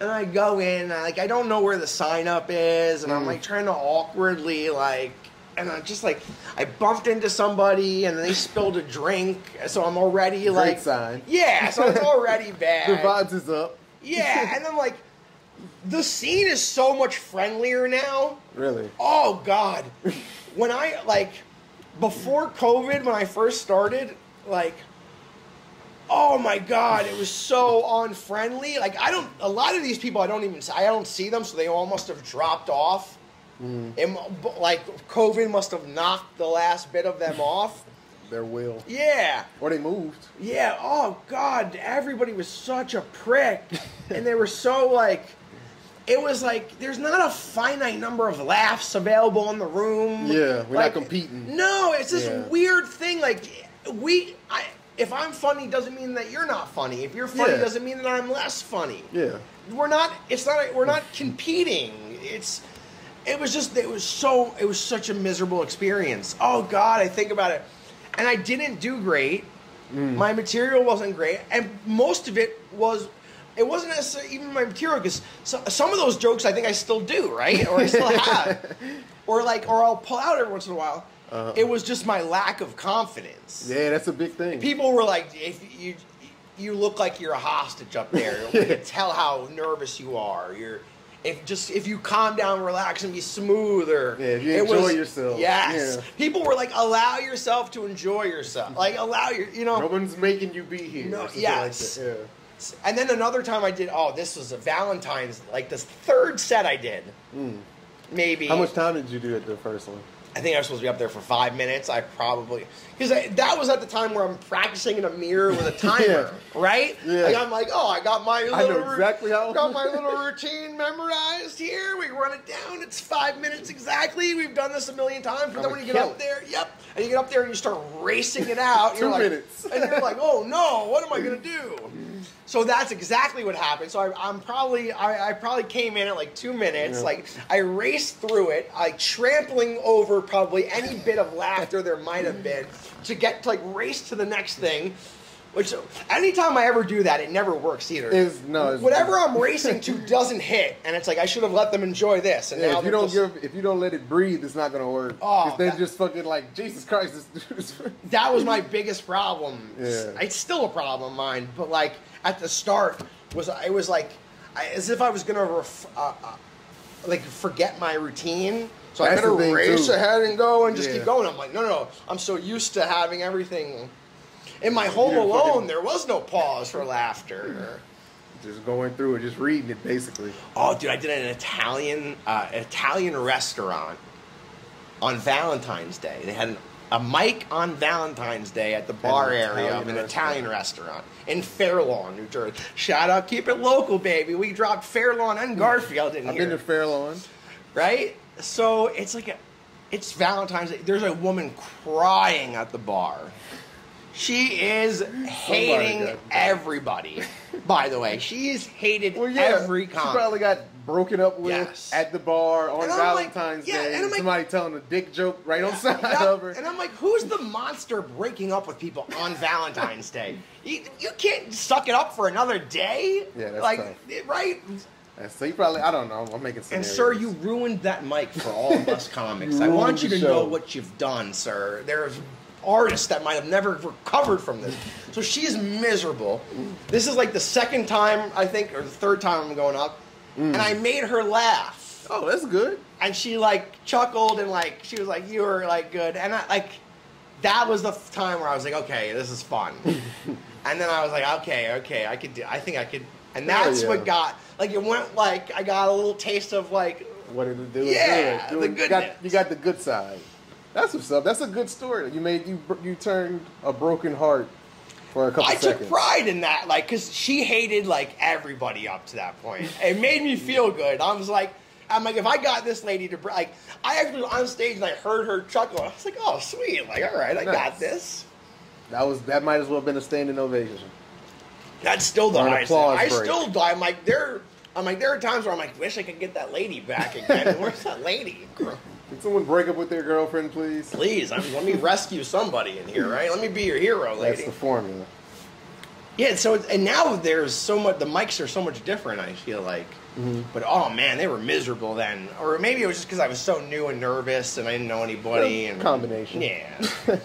and I go in, and I, like I don't know where the sign up is, and I'm Mm. like trying to awkwardly like, and I'm just like, I bumped into somebody, and they spilled a drink, so I'm already Great like, sign. yeah, so it's already <laughs> bad. The vibes is up. Yeah, and then like, the scene is so much friendlier now. Really. Oh God, when I like before COVID, when I first started, like, oh my God, it was so unfriendly. Like I don't, a lot of these people I don't even, I don't see them, so they all must have dropped off. Mm. It like COVID must have knocked the last bit of them off. Their will. Yeah. Or they moved. Yeah. Oh God, everybody was such a prick, <laughs> and they were so like. It was like there's not a finite number of laughs available in the room. Yeah, we're not competing. No, it's this Yeah. weird thing. Like we, I, if I'm funny, doesn't mean that you're not funny. If you're funny, Yeah. doesn't mean that I'm less funny. Yeah. We're not. It's not. We're not competing. It's. It was just. It was so. It was such a miserable experience. Oh God, I think about it, and I didn't do great. Mm. My material wasn't great, and most of it was. It wasn't necessarily even my material because so, some of those jokes I think I still do right, or I still have, <laughs> or like, or I'll pull out every once in a while. Uh-huh. It was just my lack of confidence Yeah, that's a big thing. people were like, if you you look like you're a hostage up there. <laughs> We can tell how nervous you are. You're if just if you calm down, relax, and be smoother. Yeah, if you enjoy yourself. Yes, Yeah. people were like, allow yourself to enjoy yourself. Like allow your, you know. no one's making you be here. No, yes. Like that. And then another time I did. Oh, this was a Valentine's. Like this third set I did. Mm. maybe. How much time did you do at the first one? I think I was supposed to be up there for five minutes. I probably because that was at the time where I'm practicing in a mirror with a <laughs> timer, right? Yeah. Like I'm like, oh, I got my little, I know exactly how- got my little routine memorized here. We run it down. It's five minutes exactly. We've done this a million times. But I'm then when you get up there, yep, and you get up there and you start racing it out. Two you're like, minutes. and you're like, oh no, what am I gonna do? So that's exactly what happened. So I, I'm probably I, I probably came in at like two minutes. Yeah. Like I raced through it, like trampling over probably any bit of laughter there might have been to get to like race to the next thing. Which anytime I ever do that, it never works either. Is- no, it's- whatever I'm racing to doesn't hit, and it's like I should have let them enjoy this. And Yeah, now if you don't just- give, if you don't let it breathe, it's not gonna work. Oh, they're that- just fucking like Jesus Christ. That was my biggest problem. <laughs> Yeah. It's still a problem of mine, but like at the start was it was like I, as if I was gonna ref, uh, uh, like forget my routine. So That's I better race too. ahead and go and just Yeah. keep going. I'm like, no, no, no. I'm so used to having everything. In my Home You're Alone, fucking- there was no pause for laughter. just going through it, just reading it basically. Oh, dude, I did an Italian uh, Italian restaurant on Valentine's Day. They had an, a mic on Valentine's Day at the bar area of an. Italian restaurant in Fair Lawn, New Jersey. Shout out, keep it local, baby. We dropped Fair Lawn and Garfield in I've here, been to Fair Lawn. right? So it's like a, it's Valentine's Day. There's a woman crying at the bar. She is oh hating got- everybody. By the way, she's hated Well, yeah, every she probably got broken up with Yes. at the bar on I'm like- Valentine's yeah, Day. and I'm like- somebody telling a dick joke right on side Yeah, of her. And I'm like, who's the monster breaking up with people on Valentine's Day? You, you can't suck it up for another day. Yeah, that's like tough. right. And so you probably, I don't know. I'm making sense. And scenarios. sir, you ruined that mic for all of us <laughs> comics. I want you to know what you've done, sir. There's artists that might have never recovered from this. So she's miserable. This is like the second time I think, or the third time I'm going up, Mm. and I made her laugh. Oh, that's good. and she like chuckled and like she was like you were like good and I like that was the time where I was like okay this is fun <laughs> and then I was like okay okay I could do I think I could and that's yeah. what got like it went like I got a little taste of like What did it do? Yeah, good. the You got, you got the good side. That's what's up. That's a good story. You made you you turned a broken heart for a couple I seconds. I took pride in that like because she hated like everybody up to that point it made me feel good I was like I'm like if I got this lady to like I actually was on stage and I heard her chuckle I was like oh sweet like all right I got this. That was that might as well have been a standing ovation. That's still the highest. I still die. I'm like there. I'm like there are times where I'm like, wish I could get that lady back again. <laughs> Where's that lady? Can someone break up with their girlfriend, please? Please, I mean, let me rescue somebody in here, right? Let me be your hero, lady. That's the formula. Yeah. So and now there's so much. The mics are so much different. I feel like. Mm-hmm. But oh man, they were miserable then. Or maybe it was just because I was so new and nervous and I didn't know anybody. And combination. Yeah. <laughs>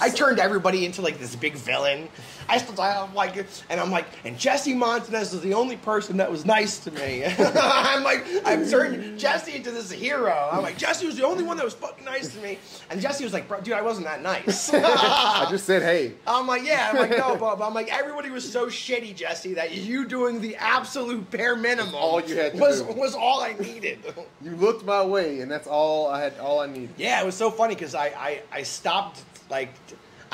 I turned everybody into like this big villain. I still I'm like, it. and I'm like, and Jesse Montanez was the only person that was nice to me. <laughs> I'm like, I'm turning Jesse into this hero. I'm like, Jesse was the only one that was fucking nice to me, and Jesse was like, bro, dude, I wasn't that nice. <laughs> I just said, hey, I'm like, yeah, I'm like, no, but, but I'm like, everybody was so shitty, Jesse, that you doing the absolute bare minimum all you had to was do. was all I needed. you looked my way, and that's all I had. All I needed. Yeah, it was so funny because I, I, I stopped like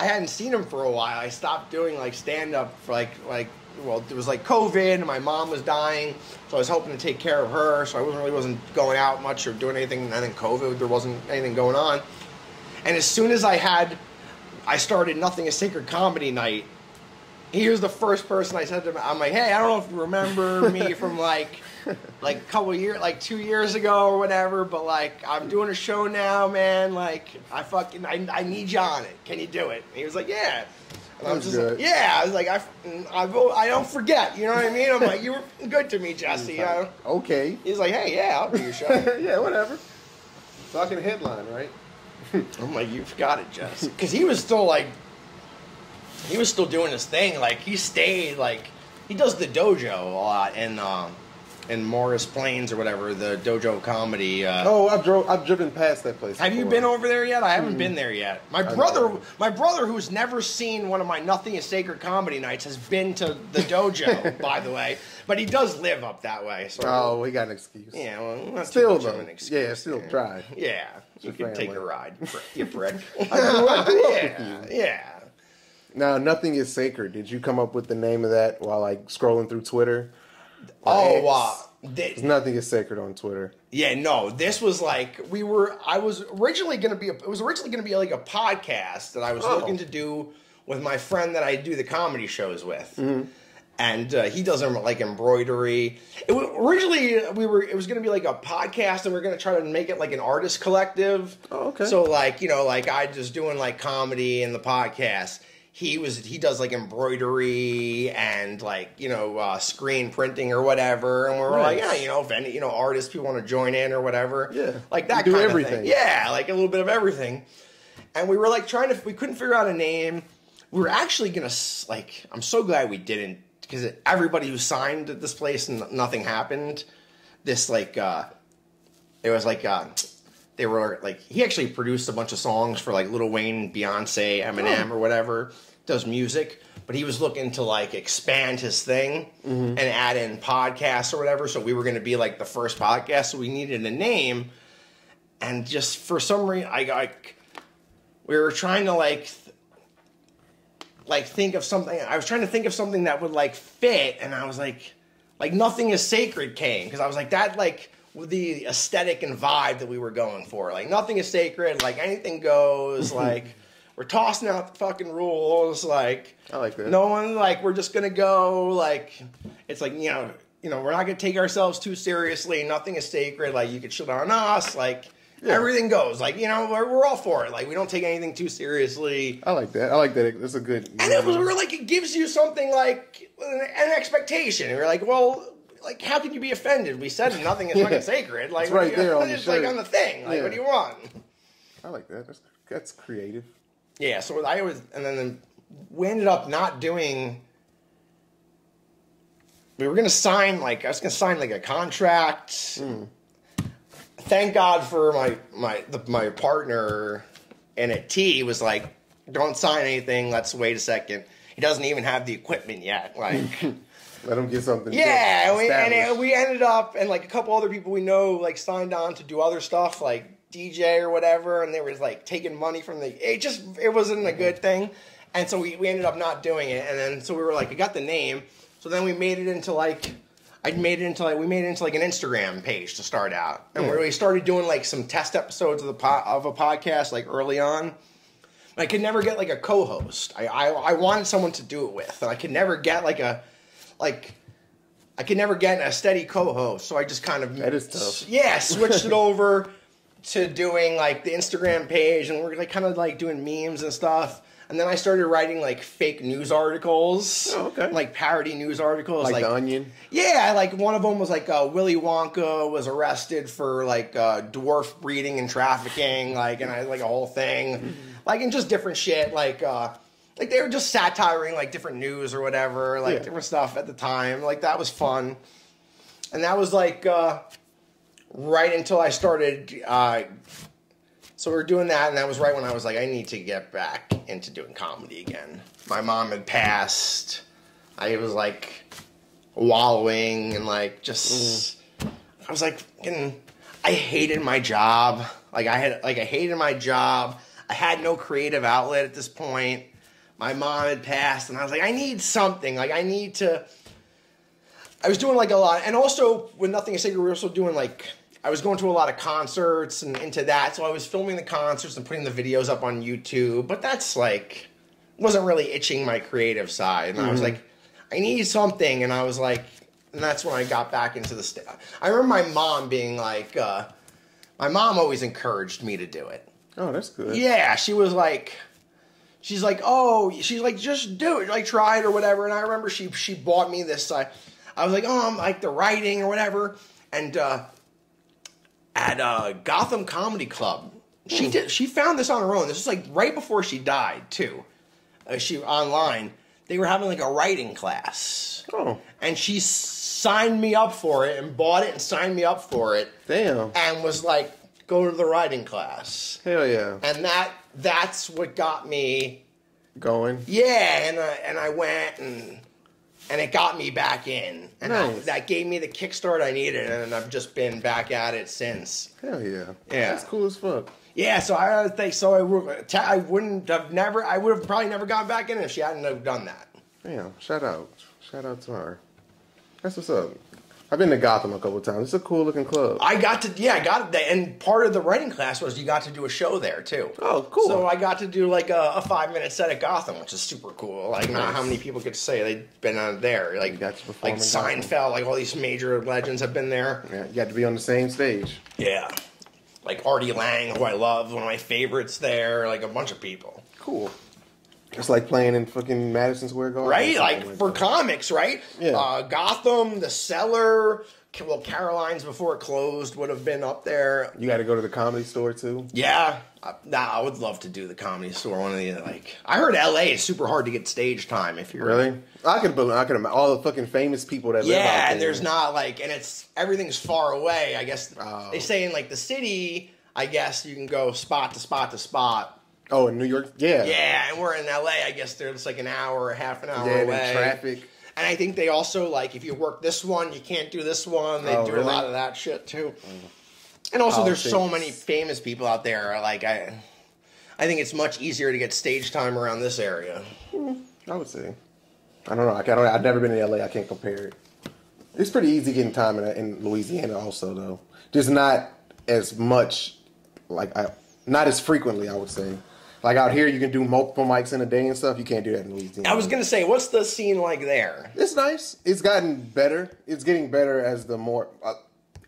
I hadn't seen him for a while. I stopped doing like stand up for like like well it was like COVID and my mom was dying, so I was hoping to take care of her. So I wasn't really wasn't going out much or doing anything. And then COVID, there wasn't anything going on. And as soon as I had, I started nothing a sacred comedy night. He was the first person I said to him. I'm like, hey, I don't know if you remember me <laughs> from like, <laughs> like a couple years, like two years ago or whatever. But like, I'm doing a show now, man. Like, I fucking, I, I need you on it. Can you do it? And he was like, yeah. And I'm just good. like, yeah. I was like, I, I, I don't forget. You know what I mean? I'm like, you were good to me, <laughs> Jesse. Know? Okay. He's like, hey, yeah, I'll do your show. <laughs> yeah, whatever. Talking headline, right? I'm like, you forgot it, Jess. Because he was still like, he was still doing his thing. Like he stayed, like he does the dojo a lot, and um, in Morris Plains or whatever, the Dojo Comedy. Uh, Oh, I've drove. I've driven past that place. Have you been over there yet? I haven't been there yet. My brother, know. my brother, who's never seen one of my Nothing Is Sacred comedy nights, has been to the dojo. <laughs> by the way, but he does live up that way. So Oh, we got an excuse. yeah, well, not Still too much of though. an excuse. Yeah, still drive. Yeah, you your can take a ride, you <laughs> Fred. I grew up <laughs> with yeah, yeah. Now, nothing is sacred. Did you come up with the name of that while like scrolling through Twitter? Oh, wow. They- nothing is sacred on Twitter. Yeah, no, this was like we were. I was originally going to be. A, it was originally going to be like a podcast that I was Oh. looking to do with my friend that I do the comedy shows with, and uh, he does like embroidery. It was, originally we were. It was going to be like a podcast, and we are going to try to make it like an artist collective. Oh, okay. So like you know, like I just doing like comedy and the podcast. He was he does like embroidery and like you know uh, screen printing or whatever, and we were like, yeah, you know, if any you know artists people want to join in or whatever, Yeah. like that do kind of everything. thing. Yeah, like a little bit of everything. And we were like trying to, we couldn't figure out a name. We were actually gonna like, I'm so glad we didn't because everybody who signed at this place and nothing happened. This like, uh it was like, uh they were like, he actually produced a bunch of songs for like Lil Wayne, Beyonce, Eminem, oh. or whatever. Does music, but he was looking to like expand his thing mm-hmm. and add in podcasts or whatever. So we were going to be like the first podcast. So we needed a name, and just for some reason, I like we were trying to like th- like think of something. I was trying to think of something that would like fit, and I was like, like nothing is sacred came because I was like that like the aesthetic and vibe that we were going for. Like nothing is sacred. Like anything goes. <laughs> like we're tossing out the fucking rules. Like I like that. no one like we're just gonna go like it's like you know you know we're not gonna take ourselves too seriously. Nothing is sacred. Like you could shit on us. Like Yeah. everything goes. Like you know we're, we're all for it. Like we don't take anything too seriously. I like that. I like that. That's a good. And it was we were like it gives you something like an, an expectation. And we're like, well, like how can you be offended? We said nothing is <laughs> fucking sacred. Like It's right you- there on <laughs> the it's like on the thing. Like Yeah. what do you want? I like that. That's that's creative. Yeah, so I was, and then we ended up not doing. We were gonna sign like I was gonna sign like a contract. Hmm. Thank God for my my the, my partner, and at T was like, "Don't sign anything. Let's wait a second. He doesn't even have the equipment yet. Like, <laughs> Let them get something. yeah, and we, and it, we ended up, and like a couple other people we know, like signed on to do other stuff, like DJ or whatever, and they was like taking money from the. It just it wasn't a good mm-hmm. thing, and so we, we ended up not doing it, and then so we were like, we got the name, so then we made it into like. I made it into like we made it into like an Instagram page to start out, and Yeah. we started doing like some test episodes of the po- of a podcast like early on. I could never get like a co-host. I, I I wanted someone to do it with, and I could never get like a like I could never get a steady co-host. So I just kind of That is tough. Yeah, switched it over to doing like the Instagram page, and we're like kind of like doing memes and stuff. And then I started writing like fake news articles, Oh, okay. like parody news articles, like, the Onion. yeah, like one of them was like uh, Willy Wonka was arrested for like uh, dwarf breeding and trafficking, like, and I like a whole thing, like, and just different shit, like, uh, like they were just satiring like different news or whatever, like Yeah. different stuff at the time, like that was fun, and that was like uh, right until I started. Uh, so we were doing that, and that was right when I was like, I need to get back into doing comedy again. My mom had passed. I was like wallowing and like just. I was like, I hated my job. Like I had, like I hated my job. I had no creative outlet at this point. My mom had passed, and I was like, I need something. Like I need to. I was doing like a lot, and also with Nothing is Sacred, we were also doing like I was going to a lot of concerts and into that. So I was filming the concerts and putting the videos up on YouTube. But that's like wasn't really itching my creative side, and I was like, I need something, and I was like, and that's when I got back into the. St- I remember my mom being like, uh, my mom always encouraged me to do it. Oh, that's good. Yeah, she was like, she's like, oh, she's like, just do it, like try it or whatever. And I remember she she bought me this. Uh, I was like, oh, I'm like the writing or whatever. And uh, at uh, Gotham Comedy Club, she did. She found this on her own. This was like right before she died too. Uh, she online. They were having like a writing class Oh, and she signed me up for it and bought it and signed me up for it Damn. and was like, go to the writing class. Hell yeah. And that that's what got me Going. yeah, and I, and I went and and it got me back in, and that- Nice. that, gave me the kickstart I needed, and I've just been back at it since. Hell yeah. Yeah. That's cool as fuck. Yeah, so I think so. I, would, I wouldn't have never. I would have probably never gone back in if she hadn't have done that. Damn. Shout out. Shout out to her. That's what's up. I've been to Gotham a couple times. It's a cool looking club. I got to yeah, I got it, and part of the writing class was you got to do a show there too. Oh, cool. So I got to do like a, a five minute set at Gotham, which is super cool. Like not how many people get to say they've been on there. Like got to perform like in Gotham. Seinfeld, like all these major legends have been there. yeah, you got to be on the same stage. Yeah. Like Artie Lange, who I love, one of my favorites there, like a bunch of people. Cool. It's like playing in fucking Madison Square Garden. Right? something Like for that. comics, right? Yeah. Uh, Gotham, The Cellar, well, Caroline's before it closed would have been up there. You got to go to the comedy store too. Yeah. Uh, nah, I would love to do the comedy store. One of the, like, I heard LA is super hard to get stage time if you're. Really? I could believe. I could imagine all the fucking famous people that live out Yeah, there. and there's not like, and it's everything's far away. I guess Oh. they say in like the city, I guess you can go spot to spot to spot. Oh, in New York. Yeah. Yeah, and we're in LA. I guess there's like an hour or half an hour Yeah, away. traffic. And I think they also like if you work this one, you can't do this one. They Oh, do really? Mm. a lot of that shit too. And also, there's so many famous people out there. Like I, I think it's much easier to get stage time around this area. I would say. I don't know. I can't, I've never been to LA. I can't compare it. It's pretty easy getting time in, in Louisiana, also though. Just not as much, like I, not as frequently. I would say. Like out here, you can do multiple mics in a day and stuff. You can't do that in Louisiana. I was gonna say, what's the scene like there? It's nice. It's gotten better. It's getting better as the more uh,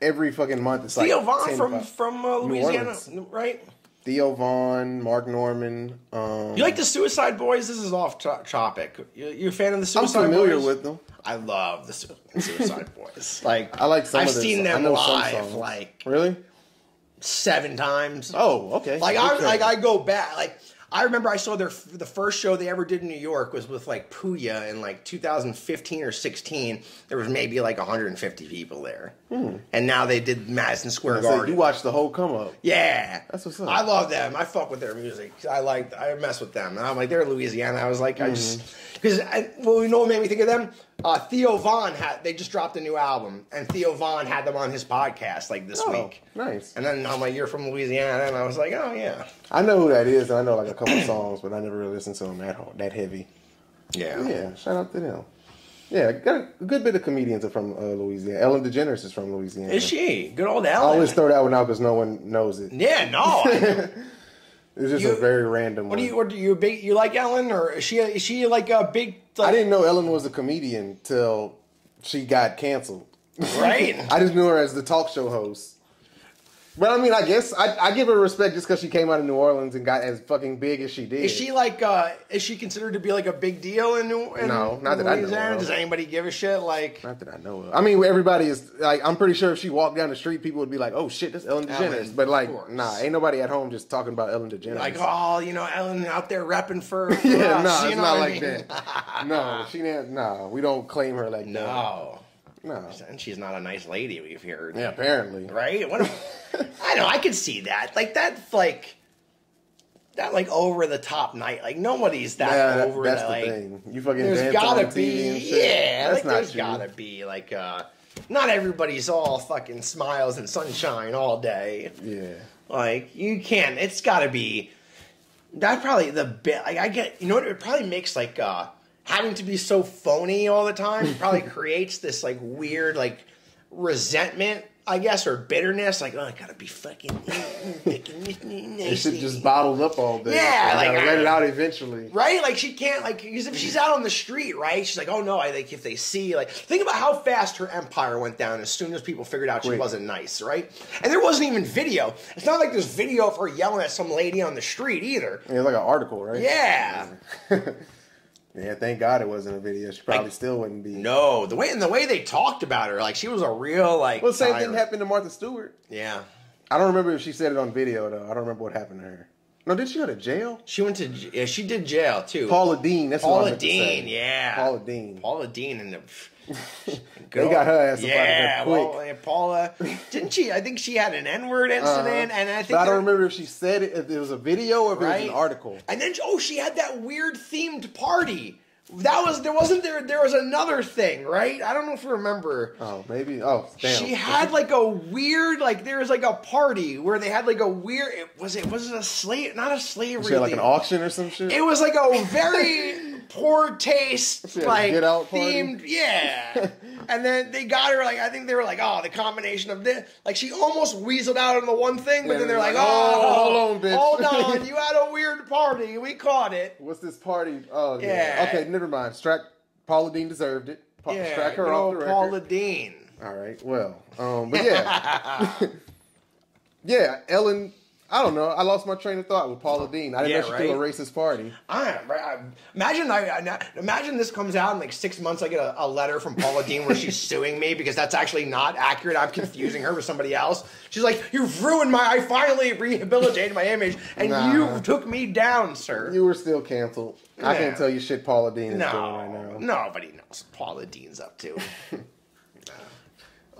every fucking month. It's like Theo Von 10 from from uh, Louisiana, right? Theo Von, Mark Normand. Um, You like the Suicide Boys? This is off to- topic. You, you a fan of the Suicide Boys? I'm familiar Boys? with them. I love the Su- Suicide Boys. <laughs> Like I like some I've of seen them live like Really? Seven times. Oh, okay. Like I like. I go back like I remember I saw their the first show they ever did in New York was with like Pouya in like 2015 or 16. There was maybe like 150 people there, and now they did Madison Square Hmm. Garden. you watched the whole come up. yeah, That's what's up. I love them. I fuck with their music. I like. I mess with them. And I'm like, they're Louisiana. I was like, I just Mm-hmm. because well, you know what made me think of them? Uh, Theo Von had they just dropped a new album, and Theo Von had them on his podcast like this Oh, week. nice. And then I'm like, you're from Louisiana, and I was like, oh yeah, I know who that is, and I know like a couple <coughs> songs, but I never really listened to them that that heavy. yeah, Yeah, shout out to them. Yeah, got a good bit of comedians are from uh, Louisiana. Ellen DeGeneres is from Louisiana. Is she good old Ellen. I always throw that one out because no one knows it. yeah, no. <laughs> It's just You- a very random what one. do you? What do you? Big? You like Ellen, or is she? Is she like a big? Like, I didn't know Ellen was a comedian till she got canceled. Right. <laughs> I just knew her as the talk show host. But I mean, I guess I, I give her respect just because she came out of New Orleans and got as fucking big as she did. Is she like? uh Is she considered to be like a big deal in New? In No, not that I know of. Does anybody give a shit? Like, Not that I know of. I mean, everybody is like, I'm pretty sure if she walked down the street, people would be like, "Oh shit, that's Ellen DeGeneres." Ellen, but like, nah, ain't nobody at home just talking about Ellen DeGeneres. like, oh, you know, Ellen out there repping for. <laughs> yeah, us, no, it's not like mean? that. <laughs> no, she didn't. Nah, we don't claim her like that. No, no. and she's not a nice lady. We've heard. Yeah, apparently. Right? What? a- <laughs> I know. I could see that. Like that. Like that. Like over the top night. Like nobody's that Yeah, that- over. that's that, the like, thing. You fucking There's gotta be, yeah. that's like not there's you. gotta be like uh, not everybody's all fucking smiles and sunshine all day. Yeah. Like you can't. It's gotta be. That probably the bit. Like I get. You know what? It probably makes like uh having to be so phony all the time. <laughs> Probably creates this like weird like resentment. I guess or bitterness, like oh, I gotta be fucking. <laughs> It should just bottled up all day. Yeah, like, gotta let I- it out eventually. Right? Like she can't like because if she's out on the street, right? She's like, oh no, I like if they see like think about how fast her empire went down as soon as people figured out she Quick. wasn't nice, right? And there wasn't even video. It's not like there's video of her yelling at some lady on the street either. Yeah, it's like an article, right? Yeah. <laughs> Yeah, thank God it wasn't a video. She probably Like- still wouldn't be. No, the way and the way they talked about her, like she was a real like. Well, same tyrant. thing happened to Martha Stewart. Yeah, I don't remember if she said it on video though. I don't remember what happened to her. No, did she go to jail? she went to yeah, she did jail too. Paula Deen. That's what I Paula to say. Dean, yeah. Paula Deen. Paula Deen and the, They got her ass yeah, well, and Paula, didn't she? I think she had an N word incident, Uh-huh. and I think but I don't remember if she said it, if it was a video or if it was an article. And then oh, she had that weird themed party. That was there wasn't there there was another thing, right? I don't know if you remember. Oh, maybe. Oh, damn. She had like a weird like there was like a party where they had like a weird it, was it was it a slave not a slavery She had like an auction or some shit. It was like a very <laughs> poor taste, <laughs> She like get out themed, yeah. <laughs> and then they got her like I think they were like, oh, the combination of this, like she almost weaseled out on the one thing, but Yeah, then they're like, like, oh, oh, hold on, bitch." hold on, <laughs> you had a weird party, we caught it. What's this party? Oh, yeah. Yeah. Okay, never mind. Strack Paula Deen deserved it. Pa- Yeah, Strack her off the record. Paula Deen. All right. Well, um, but yeah, yeah. Ellen. I don't know. I lost my train of thought with Paula Deen. I didn't Yeah, know she threw a racist party. I, I imagine I, I imagine this comes out in like six months. I get a, a letter from Paula Deen where she's <laughs> suing me because that's actually not accurate. I'm confusing her with somebody else. She's like, "You've ruined my. I finally rehabilitated my image, and Nah. you took me down, sir." You were still canceled. I can't tell you shit Paula Deen is no, doing right now. nobody knows what Paula Deen's up to. <laughs>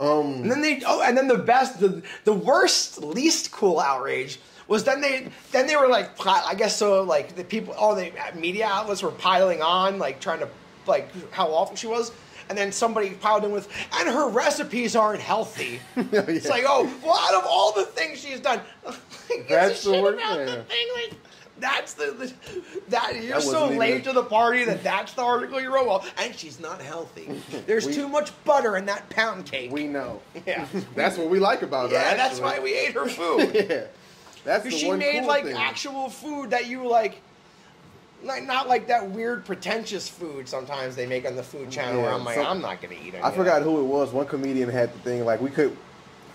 Um, And then they oh, and then the best, the the worst, least cool outrage was then they then they were like I guess so like the people all the media outlets were piling on like trying to like how awful she was. And then somebody piled in with, and her recipes aren't healthy. <laughs> It's like, oh, well, out of all the things she's done, <laughs> a That's the worst, about the thing. Like, that's the, the that you're That so late even- to the party that that's the article you wrote. Well, and she's not healthy. <laughs> There's We- too much butter in that pound cake. we know. <laughs> yeah. That's what we like about her. Yeah, that's why we ate her <laughs> food. yeah, that's the she one made cool like thing. actual food that you like, like not like that weird pretentious food sometimes they make on the food channel. where I'm like, so- I'm not gonna eat it. I forgot who it was. One comedian had the thing like we could.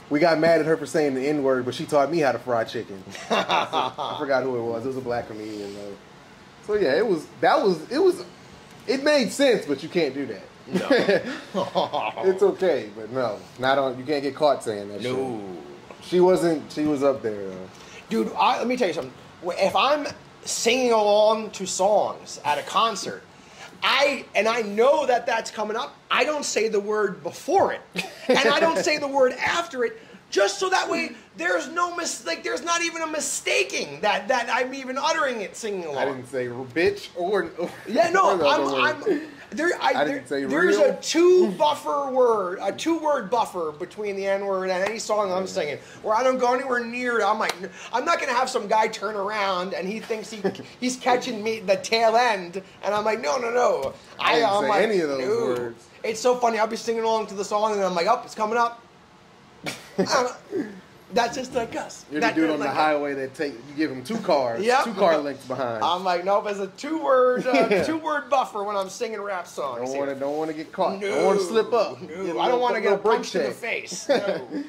We got mad at her for saying the N word, but she taught me how to fry chicken. So, <laughs> I forgot who it was. It was a black comedian though. So yeah, it was that was it was it made sense, but you can't do that. No. <laughs> <laughs> it's okay, but no, not on. You can't get caught saying that. no, shit. she wasn't. She was up there. Though. dude. I, let me tell you something. If I'm singing along to songs at a concert. I and I know that that's coming up. I don't say the word before it, <laughs> and I don't say the word after it, just so that way there's no mis like there's not even a mistaking that that I'm even uttering it singing along. I didn't say bitch or. Yeah, no, <laughs> or I'm. I'm there. I, I there there's real. a two buffer word, a two word buffer between the N word and any song I'm singing, where I don't go anywhere near. it. I'm like, I'm not gonna have some guy turn around and he thinks he he's catching me the tail end, and I'm like, no, no, no. I didn't am say like, any of those no. words. It's so funny. I'll be singing along to the song, and I'm like, oh, it's coming up. <laughs> That's just like us. You're the dude on the highway that take you give him two cars, Yep. two car lengths behind. I'm like, nope. It's a two word, uh, <laughs> two word buffer when I'm singing rap songs. don't want to don't want to get caught. No, don't want to slip up. No, Get a I don't want to get a punch in the face. <laughs> No.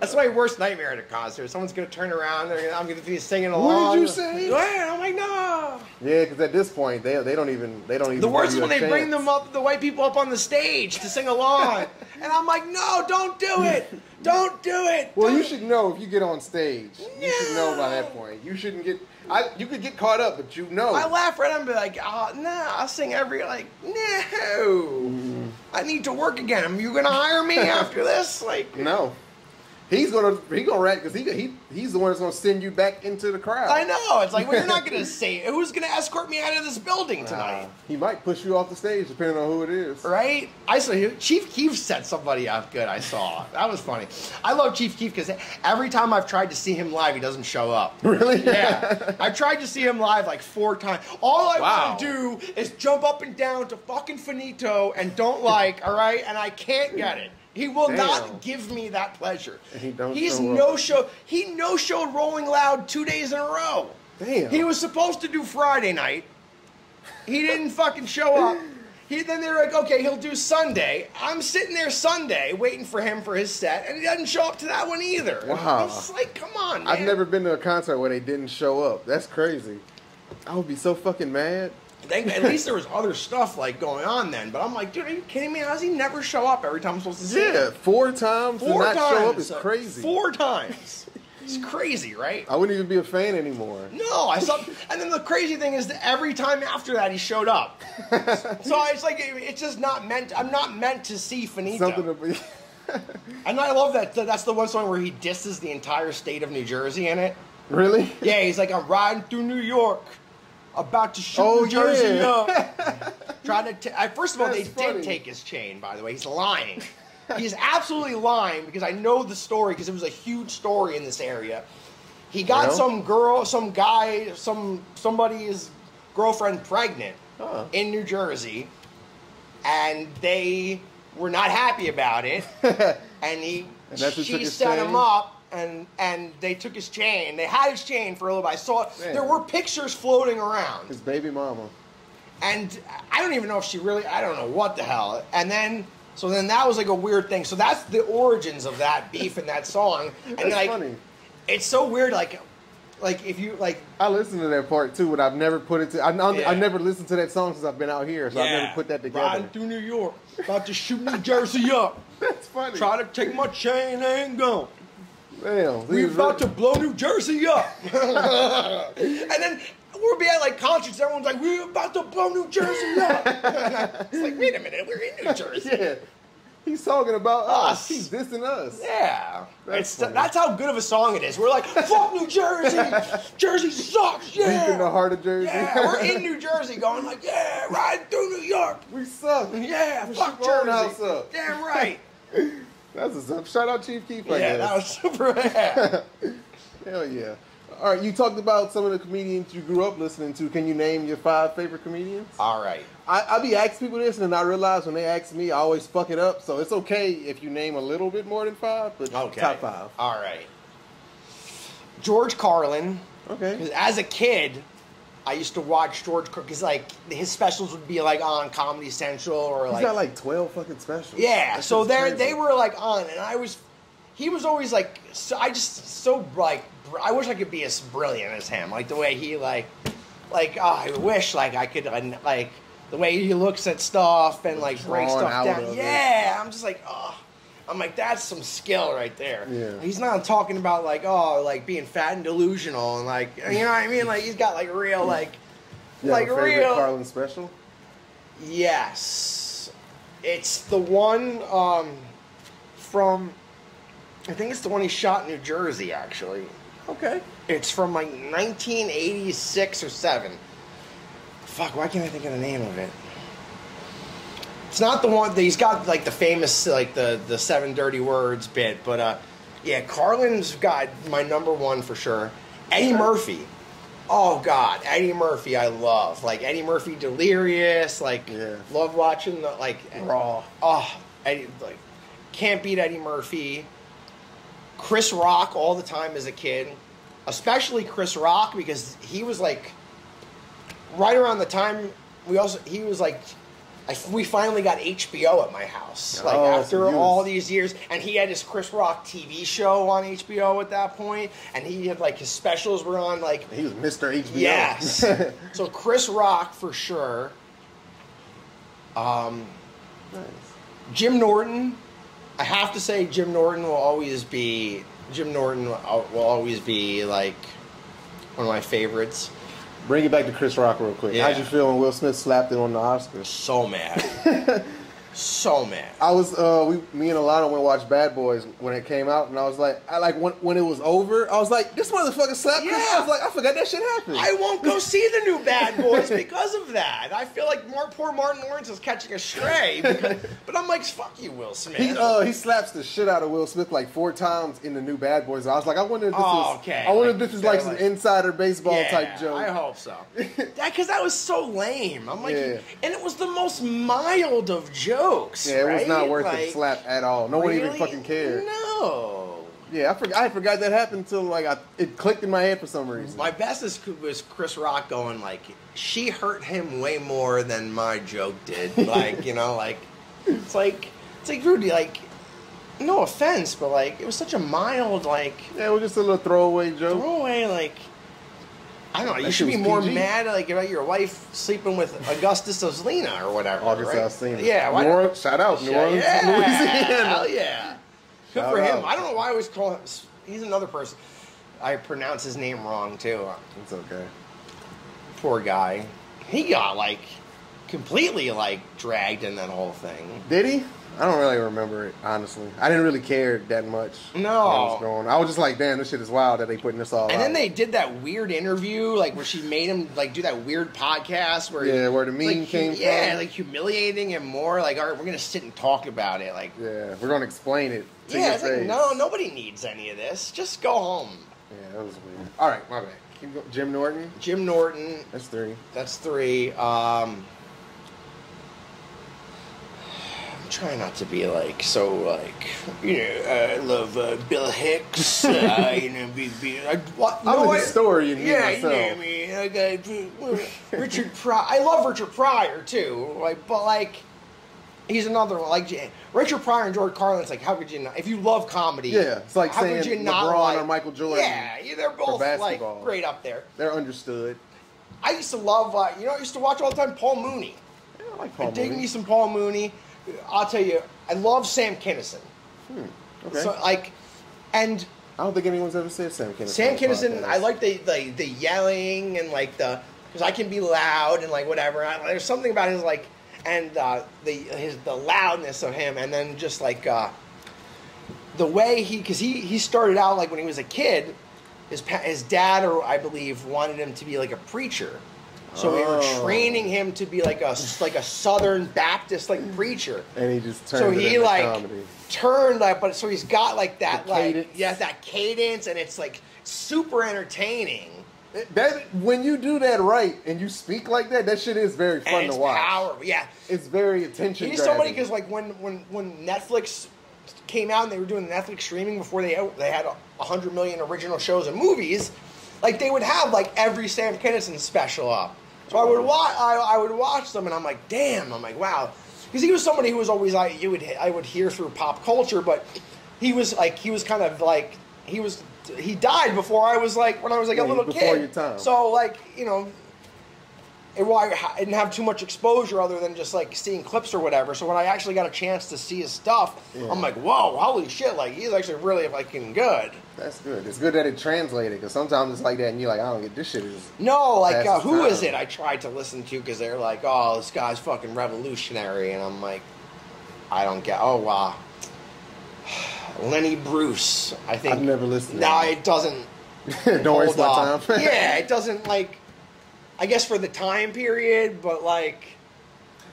That's my worst nightmare at a concert. Someone's gonna turn around. They're gonna, I'm gonna be singing along. What did you say? Yeah, I'm like, no. Yeah, because at this point they they don't even they don't even. The worst is when they a bring them up, the white people up on the stage to sing along, <laughs> and I'm like, no, don't do it, don't do it. Well, you don't." should know if you get on stage. You should know by that point. You shouldn't get. I you could get caught up, but you know. I laugh right. I'm be like, oh, nah, I'll sing every like, no. Mm-hmm. I need to work again. Are you gonna hire me after this? Like, No. He's gonna he gonna rat because he he he's the one that's gonna send you back into the crowd. I know. It's like, well, you're not <laughs> gonna say who's gonna escort me out of this building tonight. Uh, he might push you off the stage depending on who it is. Right? I saw Chief Keef set somebody up good. I saw that was funny. I love Chief Keef because every time I've tried to see him live, he doesn't show up. Really? Yeah, I tried to see him live like four times. All I Wow. want to do is jump up and down to fucking Faneto and don't like. All right, and I can't get it. He will Damn. not give me that pleasure. He don't He's show up. no show. He no showed Rolling Loud two days in a row. Damn. He was supposed to do Friday night. He didn't fucking show up. He, then they're like, okay, he'll do Sunday. I'm sitting there Sunday waiting for him for his set, and he doesn't show up to that one either. Wow. It's like, come on, man. I've never been to a concert where they didn't show up. That's crazy. I would be so fucking mad. Thank- At least there was other stuff like going on then. But I'm like, dude, are you kidding me? How does he never show up every time I'm supposed to see Yeah, him? four times Four to not times. show up is crazy. Four times. It's crazy, right? I wouldn't even be a fan anymore. No, I saw, and then the crazy thing is that every time after that he showed up. <laughs> so it's like it- it's just not meant. I'm not meant to see Faneto. Something to be. <laughs> and I love that. That's the one song where he disses the entire state of New Jersey in it. really? Yeah, he's like, I'm riding through New York, about to shoot Oh, New Jersey yeah. up. <laughs> Trying to. ta- uh, first of all, That's they funny. did take his chain. By the way, he's lying. he's absolutely lying because I know the story because it was a huge story in this area. He got some girl, some guy, some somebody's girlfriend pregnant Huh. in New Jersey, and they were not happy about it. <laughs> and he And she set chain? him up and and they took his chain they had his chain for a little bit i saw it Man. there were pictures floating around His baby mama. and i don't even know if she really i don't know what the hell and then so then that was like a weird thing so that's the origins of that beef and that song <laughs> and That's like funny. it's so weird like like if you like I listened to that part too, but I've never put it to. I, I, Yeah. I never listened to that song since I've been out here, so I've never put that together. riding through new york about to shoot new jersey up <laughs> That's funny. try to take my chain ain't gone Damn, We these about to blow New Jersey up. <laughs> and then we'll be at like concerts, everyone's like, we're about to blow New Jersey up. <laughs> it's like, wait a minute, we're in New Jersey. Yeah, he's talking about us. Us. He's dissing us. Yeah. That's It's, that's how good of a song it is. We're like, fuck New Jersey. Jersey sucks. <laughs> Deep in the Yeah. heart of Jersey. Yeah, we're in New Jersey going like, yeah, ride through New York. we suck. Yeah, We fuck Jersey. house up. Damn right. That's a up. Shout out Chief Keef. I yeah, guess. that was super. Yeah. <laughs> Hell yeah. All right, you talked about some of the comedians you grew up listening to. Can you name your five favorite comedians? All right. I, I be asking people this, and I realize when they ask me, I always fuck it up. So it's okay if you name a little bit more than five, but Okay. top five. All right. George Carlin. Okay. As a kid, I used to watch George Crook because like his specials would be like on Comedy Central or He's like, got like twelve fucking specials. yeah. That So they they were like on, and I was he was always like so, I just so like br- I wish I could be as brilliant as him. Like the way he like like oh, I wish like I could like the way he looks at stuff and like breaks stuff down. of it. Yeah, I'm just like oh. I'm like, that's some skill right there. Yeah. He's not talking about like, oh, like being fat and delusional and like, you know what I mean? Like he's got like real like, have like favorite real. Carlin special. Yes, it's the one um, from. I think it's the one he shot in New Jersey. Actually, Okay. it's from like 1986 or seven. Fuck, why can't I think of the name of it? It's not the one that he's got like the famous like the the seven dirty words bit, but uh, yeah, Carlin's got my number one for sure. Eddie Murphy. Oh God, Eddie Murphy, I love like Eddie Murphy, Delirious, like Yeah. love watching the like Raw. Oh, Eddie, like can't beat Eddie Murphy. Chris Rock all the time as a kid, especially Chris Rock because he was like right around the time we also he was like I, we finally got HBO at my house like Oh, after so all these years and he had his Chris Rock TV show on HBO at that point and he had like his specials were on like He was Mr. HBO. Yes. <laughs> so Chris Rock for sure. Um, nice. Jim Norton. I have to say Jim Norton will always be Jim Norton will will always be like one of my favorites. Bring it back to Chris Rock real quick. Yeah. How'd you feel when Will Smith slapped it on the Oscars? So mad. <laughs> so mad. I was, uh, we, me and Alana went to watch Bad Boys when it came out, and I was like, I like when when it was over, I was like, this motherfucker slapped. Yeah. I was like, I forgot that shit happened. I won't go see the new Bad Boys <laughs> because of that. I feel like more poor Martin Lawrence is catching a stray. Because, <laughs> but I'm like, fuck you, Will Smith. He uh he slaps the shit out of Will Smith like four times in the new Bad Boys. I was like, I wonder if this Oh, is okay. I wonder Like, if this is like they're some like- insider baseball type joke. I hope so. <laughs> that because that was so lame. I'm like, Yeah. and it was the most mild of jokes. Yeah, it was not right? worth the slap at all. No one even fucking cared. No. Yeah, I forgot. I forgot that happened until like I, it clicked in my head for some reason. My best is, was Chris Rock going like, she hurt him way more than my joke did. <laughs> Like, you know, like it's like it's like Rudy, like no offense, but like it was such a mild like Yeah, it was just a little throwaway joke. throwaway like. I don't know. You should be more PG. mad like about your wife sleeping with Augustus Oslina or whatever. August right? Alsina. Yeah, why shout out New Orleans, yeah, Louisiana. Hell <laughs> yeah. Good Shout for him. out. I don't know why I always call him. He's another person. I pronounce his name wrong too. It's okay. Poor guy. He got like completely like dragged in that whole thing. Did he? I don't really remember it, honestly. I didn't really care that much. No. what was going. I was just like, damn, this shit is wild that they putting this all And out. then they did that weird interview, like where she made him like do that weird podcast where Yeah, where the like, meme came yeah, from. like humiliating him more. Like, all right, we're gonna sit and talk about it. Like, Yeah, we're gonna explain it to yeah, it's like no, nobody needs any of this. Just go home. Yeah, that was weird. All right, my bad. Jim Norton. Jim Norton, That's three. that's three. Um, I'm trying not to be like so like you know I love uh, Bill Hicks. <laughs> uh, you know, be, be, I, what, I'm no, a I- historian Yeah, you know what I mean. I got Richard Pryor. I love Richard Pryor too. Like, but like. He's another one, like Richard Pryor and George Carlin. It's like, how could you not? If you love comedy, Yeah, it's like how could saying you not LeBron like, or Michael Jordan Yeah, they're both like great up there. They're understood. I used to love, uh, you know, I used to watch all the time Paul Mooney. Yeah, I like I Paul dig Mooney. me some Paul Mooney. I'll tell you, I love Sam Kinison. Okay. So like, and I don't think anyone's ever said Sam Kinison. Sam Kinison. I like the, the the yelling and like the because I can be loud and like whatever. I, there's something about his like and uh, the his the loudness of him, and then just like uh, the way he because he he started out like when he was a kid, his his dad or I believe wanted him to be like a preacher. So we were Oh. training him to be like a like a Southern Baptist like preacher. And he just turned So it he into like comedy. turned like, but so he's got like that The like cadence. yeah that cadence, and it's like super entertaining. That when you do that right and you speak like that, that shit is very fun and it's to watch. powerful. Yeah, It's very attention. he's somebody because like when when when Netflix came out and they were doing Netflix streaming before they they had a hundred million original shows and movies, like they would have like every Sam Kinison special up. So I would watch I, I would watch them and I'm like, damn, I'm like, wow, because he was somebody who was always I you would I would hear through pop culture, but he was like he was kind of like he was he died before I was like when I was like Yeah, a little before kid. your time. So like you know it, well, I didn't have too much exposure other than just like seeing clips or whatever. So when I actually got a chance to see his stuff, Yeah. I'm like, whoa, holy shit! Like he's actually really fucking good. That's good. It's good that it translated because sometimes it's like that and you're like, I don't get this shit. Is No, like uh, who is time. it? I tried to listen to because they're like, oh, this guy's fucking revolutionary, and I'm like, I don't get. Oh wow, <sighs> Lenny Bruce. I think I've never listened to No, him. it doesn't. <laughs> don't waste my time. yeah, it doesn't like. I guess for the time period, but like,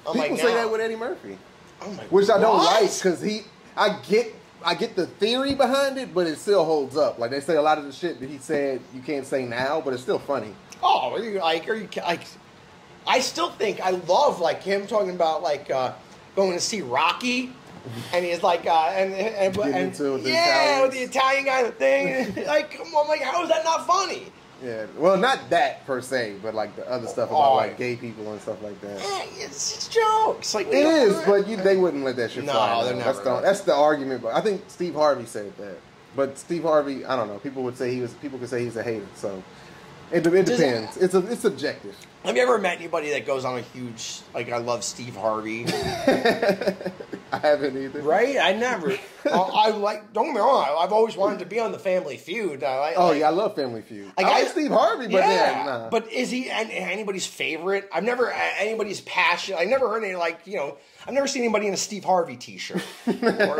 I'm People like, say now- that with Eddie Murphy, Oh my which I don't what? like because he. I get. I get the theory behind it, but it still holds up. Like they say, a lot of the shit that he said you can't say now, but it's still funny. Oh, are you like, are you like? I still think I love like him talking about like uh, going to see Rocky, and he's like, uh, and and, and into the yeah, with the Italian guy, the thing. <laughs> like, come on, like, how is that not funny? Yeah, well, not that per se, but like the other stuff about like gay people and stuff like that. It's, it's jokes. Like It is, but you, they wouldn't let that shit No, fly. they're though. never That's the that's the argument. But I think Steve Harvey said that. But Steve Harvey, I don't know. People would say he was. People could say he's a hater. So it, it Does- depends. It's a, it's subjective. Have you ever met anybody that goes on a huge like I love Steve Harvey? <laughs> I haven't either. right? I never. <laughs> I, I like. Don't get me wrong. I, I've always wanted to be on the Family Feud. I, like- Oh like- yeah, I love Family Feud. Like, I like I- Steve Harvey, but yeah, nah. But is he an- anybody's favorite? I've never anybody's passion. I never heard any like you know. I've never seen anybody in a Steve Harvey T-shirt <laughs> or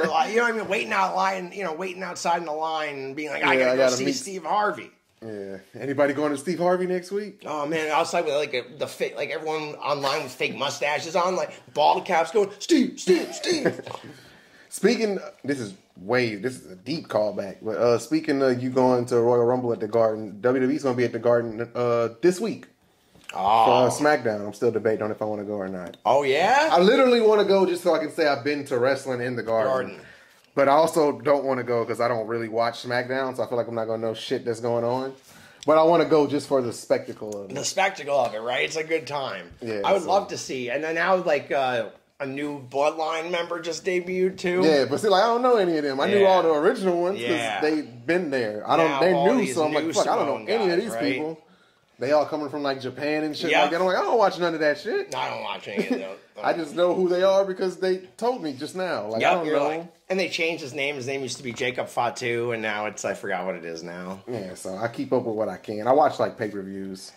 like you know what I mean, waiting out line, you know, waiting outside in the line and being like, I Yeah, gotta I go gotta see meet- Steve Harvey. Yeah. Anybody going to Steve Harvey next week? Oh man, outside with like a, the fake, like everyone online with fake mustaches on, like bald caps, going Steve, Steve, Steve. <laughs> Speaking, this is way, this is a deep callback. But uh, speaking of you going to Royal Rumble at the Garden, WWE's going to be at the Garden uh, this week for uh, Oh, SmackDown. I'm still debating on if I want to go or not. oh yeah. I literally want to go just so I can say I've been to wrestling in the Garden. Garden. But I also don't want to go because I don't really watch SmackDown, so I feel like I'm not going to know shit that's going on. But I want to go just for the spectacle of it. the spectacle of it, right? It's a good time. Yeah, I would so- love to see. And then now, like uh, a new Bloodline member just debuted too. Yeah, but see, like I don't know any of them. I knew all the original ones because Yeah. they've been there. I don't. Now they're all new, these so I'm like, fuck, I don't know Samoan any of these right? people. They all coming from like Japan and shit Yeah. like that. I'm like, I don't watch none of that shit. No, I don't watch any of. <laughs> I just know who they are because they told me just now. Like I don't know. like, and they changed his name. His name used to be Jacob Fatu, and now it's I forgot what it is now. yeah, so I keep up with what I can. I watch like pay per views.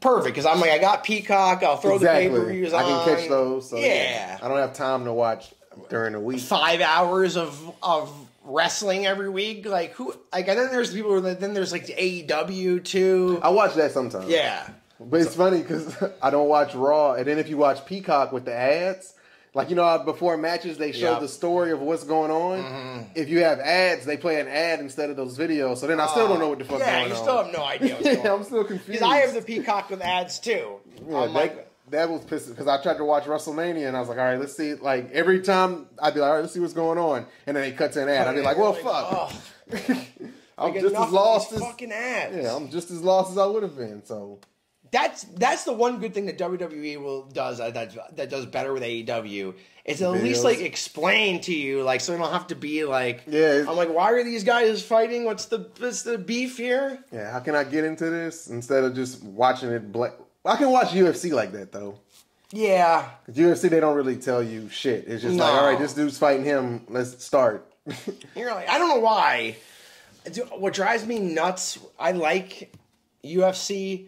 Perfect, because I'm like I got Peacock. I'll throw the pay per Exactly. views I can catch those. So, yeah. I don't have time to watch during the week. five hours of of wrestling every week. Like who? Like and then there's people. That, then there's like the AEW too. I watch that sometimes. Yeah. But it's funny because <laughs> I don't watch Raw, and then if you watch Peacock with the ads, like you know, before matches they show Yep. the story of what's going on. Mm-hmm. If you have ads, they play an ad instead of those videos. So then I still don't know what the fuck Yeah, you on. still have no idea what's <laughs> going yeah, on. I'm still confused. Because I have the Peacock with ads too. Yeah, I'm that, like, that was pissing because I tried to watch WrestleMania and I was like, all right, let's see. Like every time I'd be like, all right, let's see what's going on, and then they cut to an ad. I'd be like, well, fuck. oh, <laughs> I'm get just as lost as fucking ads. yeah, I'm just as lost as I would have been. So that's that's the one good thing that WWE will does uh, that that does better with AEW is at least like explain to you like so you don't have to be like Yeah, I'm like why are these guys fighting what's the what's the beef here yeah, how can I get into this instead of just watching it? Black. I can watch UFC like that though. yeah 'Cause UFC, they don't really tell you shit. It's just like, all right, this dude's fighting him. Let's start. <laughs> you're like I don't know why what drives me nuts I like UFC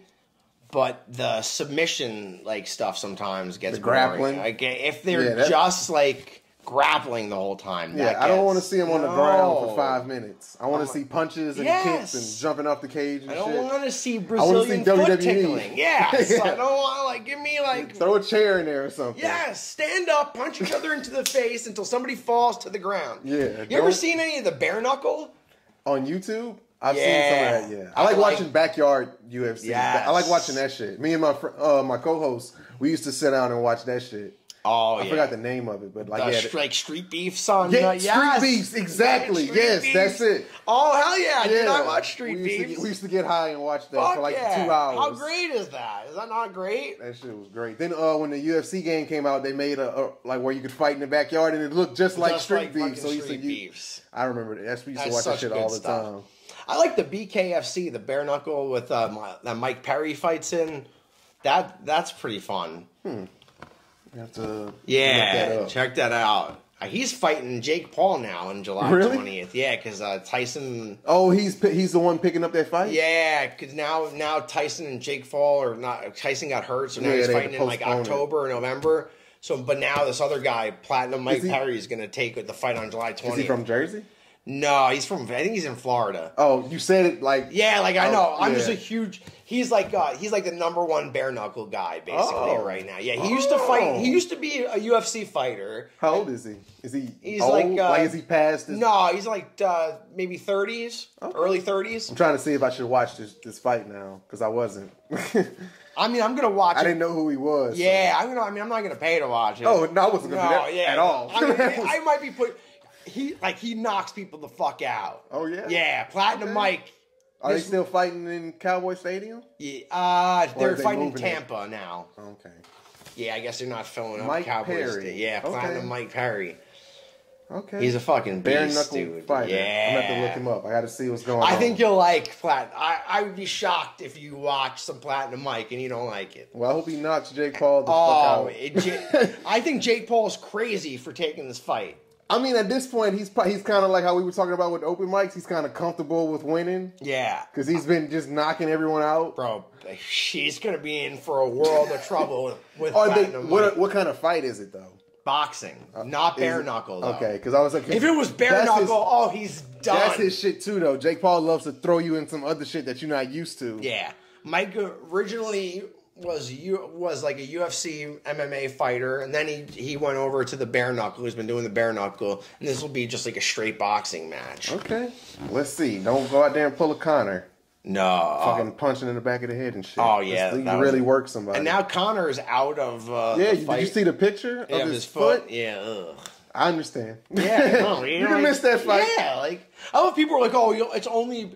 but the submission like stuff sometimes gets The grappling? boring. Like if they're Yeah, just like grappling the whole time yeah, I don't want to see him on the No. ground for five minutes. I want to see punches and Yes. kicks and jumping off the cage and I don't want to see Brazilian see foot WWE. tickling. <laughs> Yes, Yeah. I don't want to like give me like Throw a chair in there or something. yes, stand up, punch each other into the face until somebody falls to the ground. Yeah, you ever seen any of the bare knuckle? On YouTube, I've Yeah. seen some of that. Yeah, I I like, like- watching backyard UFC. Yes. I like watching that shit. Me and my fr- uh, my co-host, we used to sit down and watch that shit. Oh, I forgot the name of it, but like the yeah, sh- like street beef son. Yeah, uh, Street. Beefs, exactly. Street Yes, Beefs. that's it. Oh hell yeah! yeah. Dude, I watch street we used, to beefs. get, we used to get high and watch that Fuck for like yeah. two hours. How great is that? Is that not great? That shit was great. Then uh, when the UFC game came out, they made a, a like where you could fight in the backyard, and it looked just like Street like Beef. So we used to Beefs. I remember that. That's we used to watch that shit all the stuff. time. I like the BKFC, the bare knuckle with uh, my, that Mike Perry fights in. That that's pretty fun. Have to that Yeah, up. check that out. Uh, He's fighting Jake Paul now on July Really? twentieth. Yeah, because uh, Tyson. Oh, he's he's the one picking up that fight. Yeah, because now now Tyson and Jake Paul or not Tyson got hurt, so now Yeah, he's fighting in like postpone it. October or November. So, but now this other guy, Platinum Mike Is he- Perry, is going to take the fight on July Is twentieth. he from Jersey? No, he's from. I think he's in Florida. Oh, you said it like Yeah, like I Oh, know. I'm yeah. just a huge. He's like uh, he's like the number one bare knuckle guy basically Oh. right now. Yeah, he used to fight. Oh. He used to be a UFC fighter. How old is he? Is he He's old? like, uh, is he past? His... No, he's like uh, maybe 30s, Okay. early 30s. I'm trying to see if I should watch this this fight now because I wasn't. <laughs> I mean, I'm gonna watch I it. didn't know who he was. so- Yeah, I'm gonna. I mean, I'm not gonna pay to watch it. Oh, no, I wasn't gonna do that at all. I, mean, <laughs> I might be put. He like he knocks people the fuck out. Oh, yeah? Yeah, Platinum Okay. Mike. Are they still fighting in Cowboy Stadium? Yeah, uh, they're they fighting in moving it? Tampa now. Okay. Yeah, I guess they're not filling up Mike Cowboys. Perry. Day. Yeah, Okay. Platinum Mike Perry. Okay. He's a fucking bare beast, knuckle dude. fighter. Yeah, I'm gonna have to look him up. I got to see what's going on. I think you'll like Plat. I, I would be shocked if you watch some Platinum Mike and you don't like it. Well, I hope he knocks Jake Paul the Oh, fuck out. it, I think Jake Paul's crazy for taking this fight. I mean, at this point, he's he's kind of like how we were talking about with open mics. He's kind of comfortable with winning Yeah, because he's been just knocking everyone out. bro, she's gonna be in for a world of trouble with Are they, what what kind of fight is it though? Boxing, uh, not bare it- knuckle. Though. Okay, because I was like, If it was bare knuckle, his- oh, he's done. that's his shit too, though. Jake Paul loves to throw you in some other shit that you're not used to. Yeah, Mike originally was you was like a UFC MMA fighter, and then he he went over to the bare knuckle. He's been doing the bare knuckle, and this will be just like a straight boxing match. Okay, let's see. Don't go out there and pull a Conor, No, fucking punching in the back of the head and shit. Oh, yeah, Let's- you that was- really work somebody. and now Conor's out of uh, yeah, did you see the picture Yeah, of his, foot? Yeah, ugh. I understand. yeah. no, <laughs> you know, can like- miss that fight. Yeah, like I love people are like, oh, you- it's only.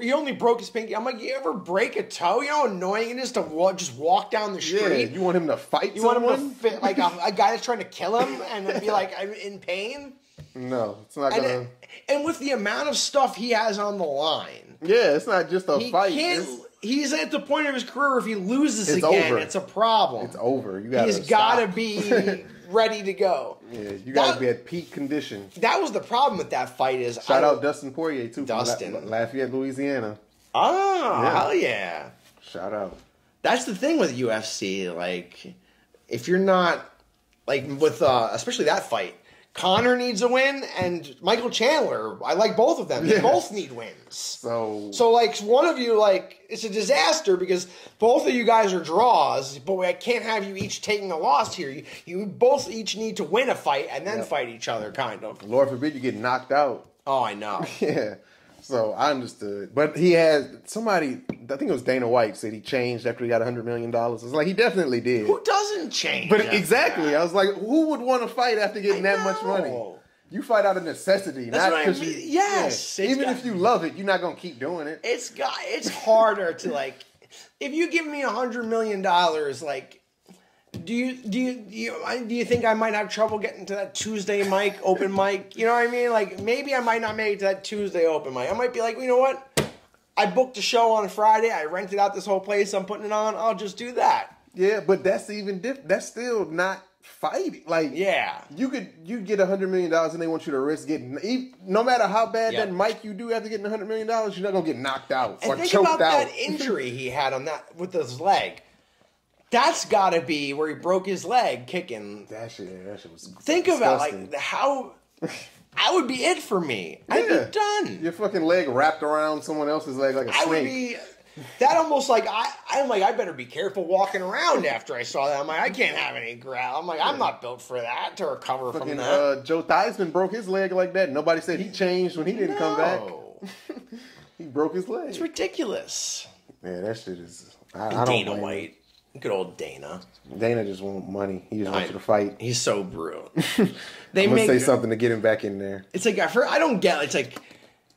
He only broke his pinky. I'm like, you ever break a toe? You know how annoying it is to just walk down the street. Yeah, you want him to fight You want him to fit like a, a guy that's trying to kill him <laughs> and be like, I'm in pain? No, it's not gonna. it- and with the amount of stuff he has on the line, yeah, it's not just a he fight. he's at the point of his career. If he loses It's again, over. it's a problem. It's over. You gotta. He's got to be <laughs> ready to go. yeah, you got to be at peak condition. That was the problem with that fight. Is Shout don't- out Dustin Poirier too. from Dustin. La- Lafayette, Louisiana. Oh, Yeah. hell yeah! Shout out. That's the thing with UFC. Like, if you're not like with uh, especially that fight, Conor needs a win, and Michael Chandler. I like both of them. They Yeah. both need wins. So, So like one of you like it's a disaster because both of you guys are draws, but I can't have you each taking a loss here. You, you both each need to win a fight and then Yep. fight each other, kind of. Lord forbid you get knocked out. Oh, I know. <laughs> Yeah. So I understood. But he had somebody, I think it was Dana White, said he changed after he got $100 million. It's like he definitely did. Who doesn't change? But exactly. that? I was like, who would want to fight after getting I that much money? You fight out of necessity, That's not what I because mean. you. Yes, yeah. Even got- if you love it, you're not gonna keep doing it. It's got it's harder to like if you give me a hundred million dollars, like do you do you do you, do you think I might have trouble getting to that Tuesday mic open mic? You know what I mean? Like maybe I might not make it to that Tuesday open mic. I might be like, you know what? I booked a show on Friday. I rented out this whole place. I'm putting it on. I'll just do that. Yeah, but that's even diff- That's still not fighting. Like, Yeah. you could you get a hundred million dollars and they want you to risk getting. e- No matter how bad Yep. that mic you do after getting a hundred million dollars, you're not gonna get knocked out And or think choked about out. that injury he had on that with his leg. That's got to be where he broke his leg kicking. That shit, that shit was. Think about like how <laughs> that would be it for me. I'd Yeah. be done. Your fucking leg wrapped around someone else's leg like a I would snake. be that almost like I I'm like I better be careful walking around after I saw that. I'm like I can't have any growl. I'm like I'm not built for that to recover from that. uh, Joe Theismann broke his leg like that. Nobody said he changed when he didn't come back. <laughs> He broke his leg. It's ridiculous. Yeah, that shit is. I, I And don't Dana blame him. Good old Dana. Dana just want money. He just wants I- to fight. He's so brutal. <laughs> They make say something to get him back in there. It's like I for- I don't get. It's like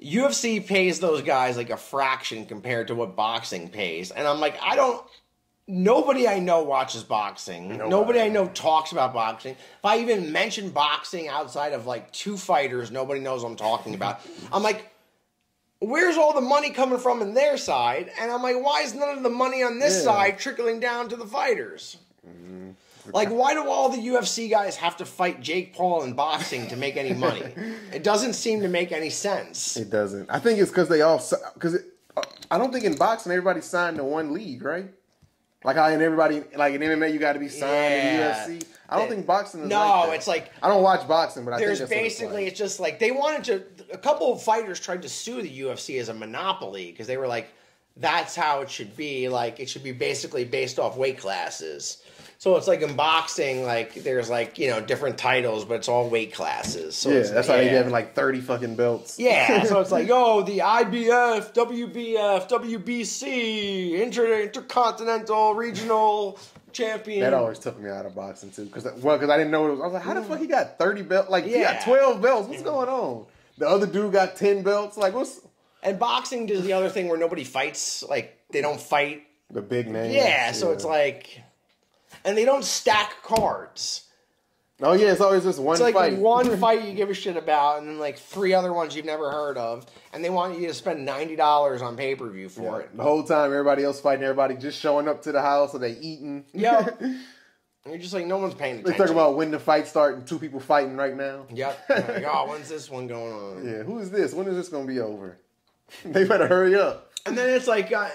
UFC pays those guys like a fraction compared to what boxing pays, and I'm like, I don't. Nobody I know watches boxing. Nobody. Nobody I know talks about boxing. If I even mention boxing outside of like two fighters, nobody knows what I'm talking about. I'm like, where's all the money coming from in their side? And I'm like, why is none of the money on this Yeah. side trickling down to the fighters? Mm-hmm. Like, why do all the UFC guys have to fight Jake Paul in boxing to make any money? <laughs> it doesn't seem to make any sense. It doesn't. I think it's because they all. Because uh, I don't think in boxing everybody signed to one league, right? Like how in everybody, like in MMA, you got to be signed Yeah. the UFC. I don't think boxing is No, like it's like I don't watch boxing, but I there's think that's what it's basically like. it's just like they wanted to. A couple of fighters tried to sue the UFC as a monopoly because they were like, that's how it should be. Like it should be basically based off weight classes. So it's like in boxing, like there's like you know different titles, but it's all weight classes. So yeah, that's why they yeah. having like thirty fucking belts. Yeah, so it's like, <laughs> oh, the IBF, WBF, WBC, Inter- Intercontinental Regional Champion. That always took me out of boxing too, because well, because I didn't know what it was. I was like, how the mm. fuck he got thirty belts? Like he Yeah. got twelve belts. What's going on? The other dude got ten belts. Like what's And boxing does the other thing where nobody fights. Like they don't fight. the big name? Yeah, so it's like, and they don't stack cards. oh yeah, it's always just one It's like fight. one <laughs> fight you give a shit about, and then like three other ones you've never heard of, and they want you to spend ninety dollars on pay per view for it. The whole time, everybody else fighting, everybody just showing up to the house, or they eating. Yep. <laughs> And you're just like no one's paying they attention. talk about when the fight start and two people fighting right now. Yep. Like, oh, <laughs> when's this one going on? Yeah, who is this? When is this gonna be over? they better hurry up. And then it's like uh,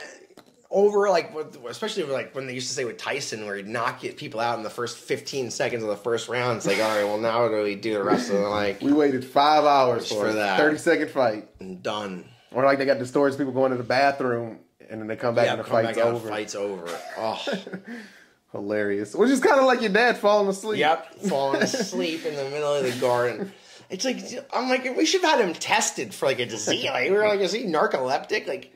over, like especially like when they used to say with Tyson, where he'd knock people out in the first 15 seconds of the first round. It's like, all right, well now what do we do the rest of the like We waited five hours For for, that. thirty second fight, and done. or like they got the stories people going to the bathroom and then they come back Yeah, and the fight's over. Fight's over. <laughs> Oh, Hilarious. Which is kind of like your dad falling asleep. yep, <laughs> falling asleep in the middle of the garden. It's like I'm like we should have had him tested for like a disease. Like we were like, is he narcoleptic? Like,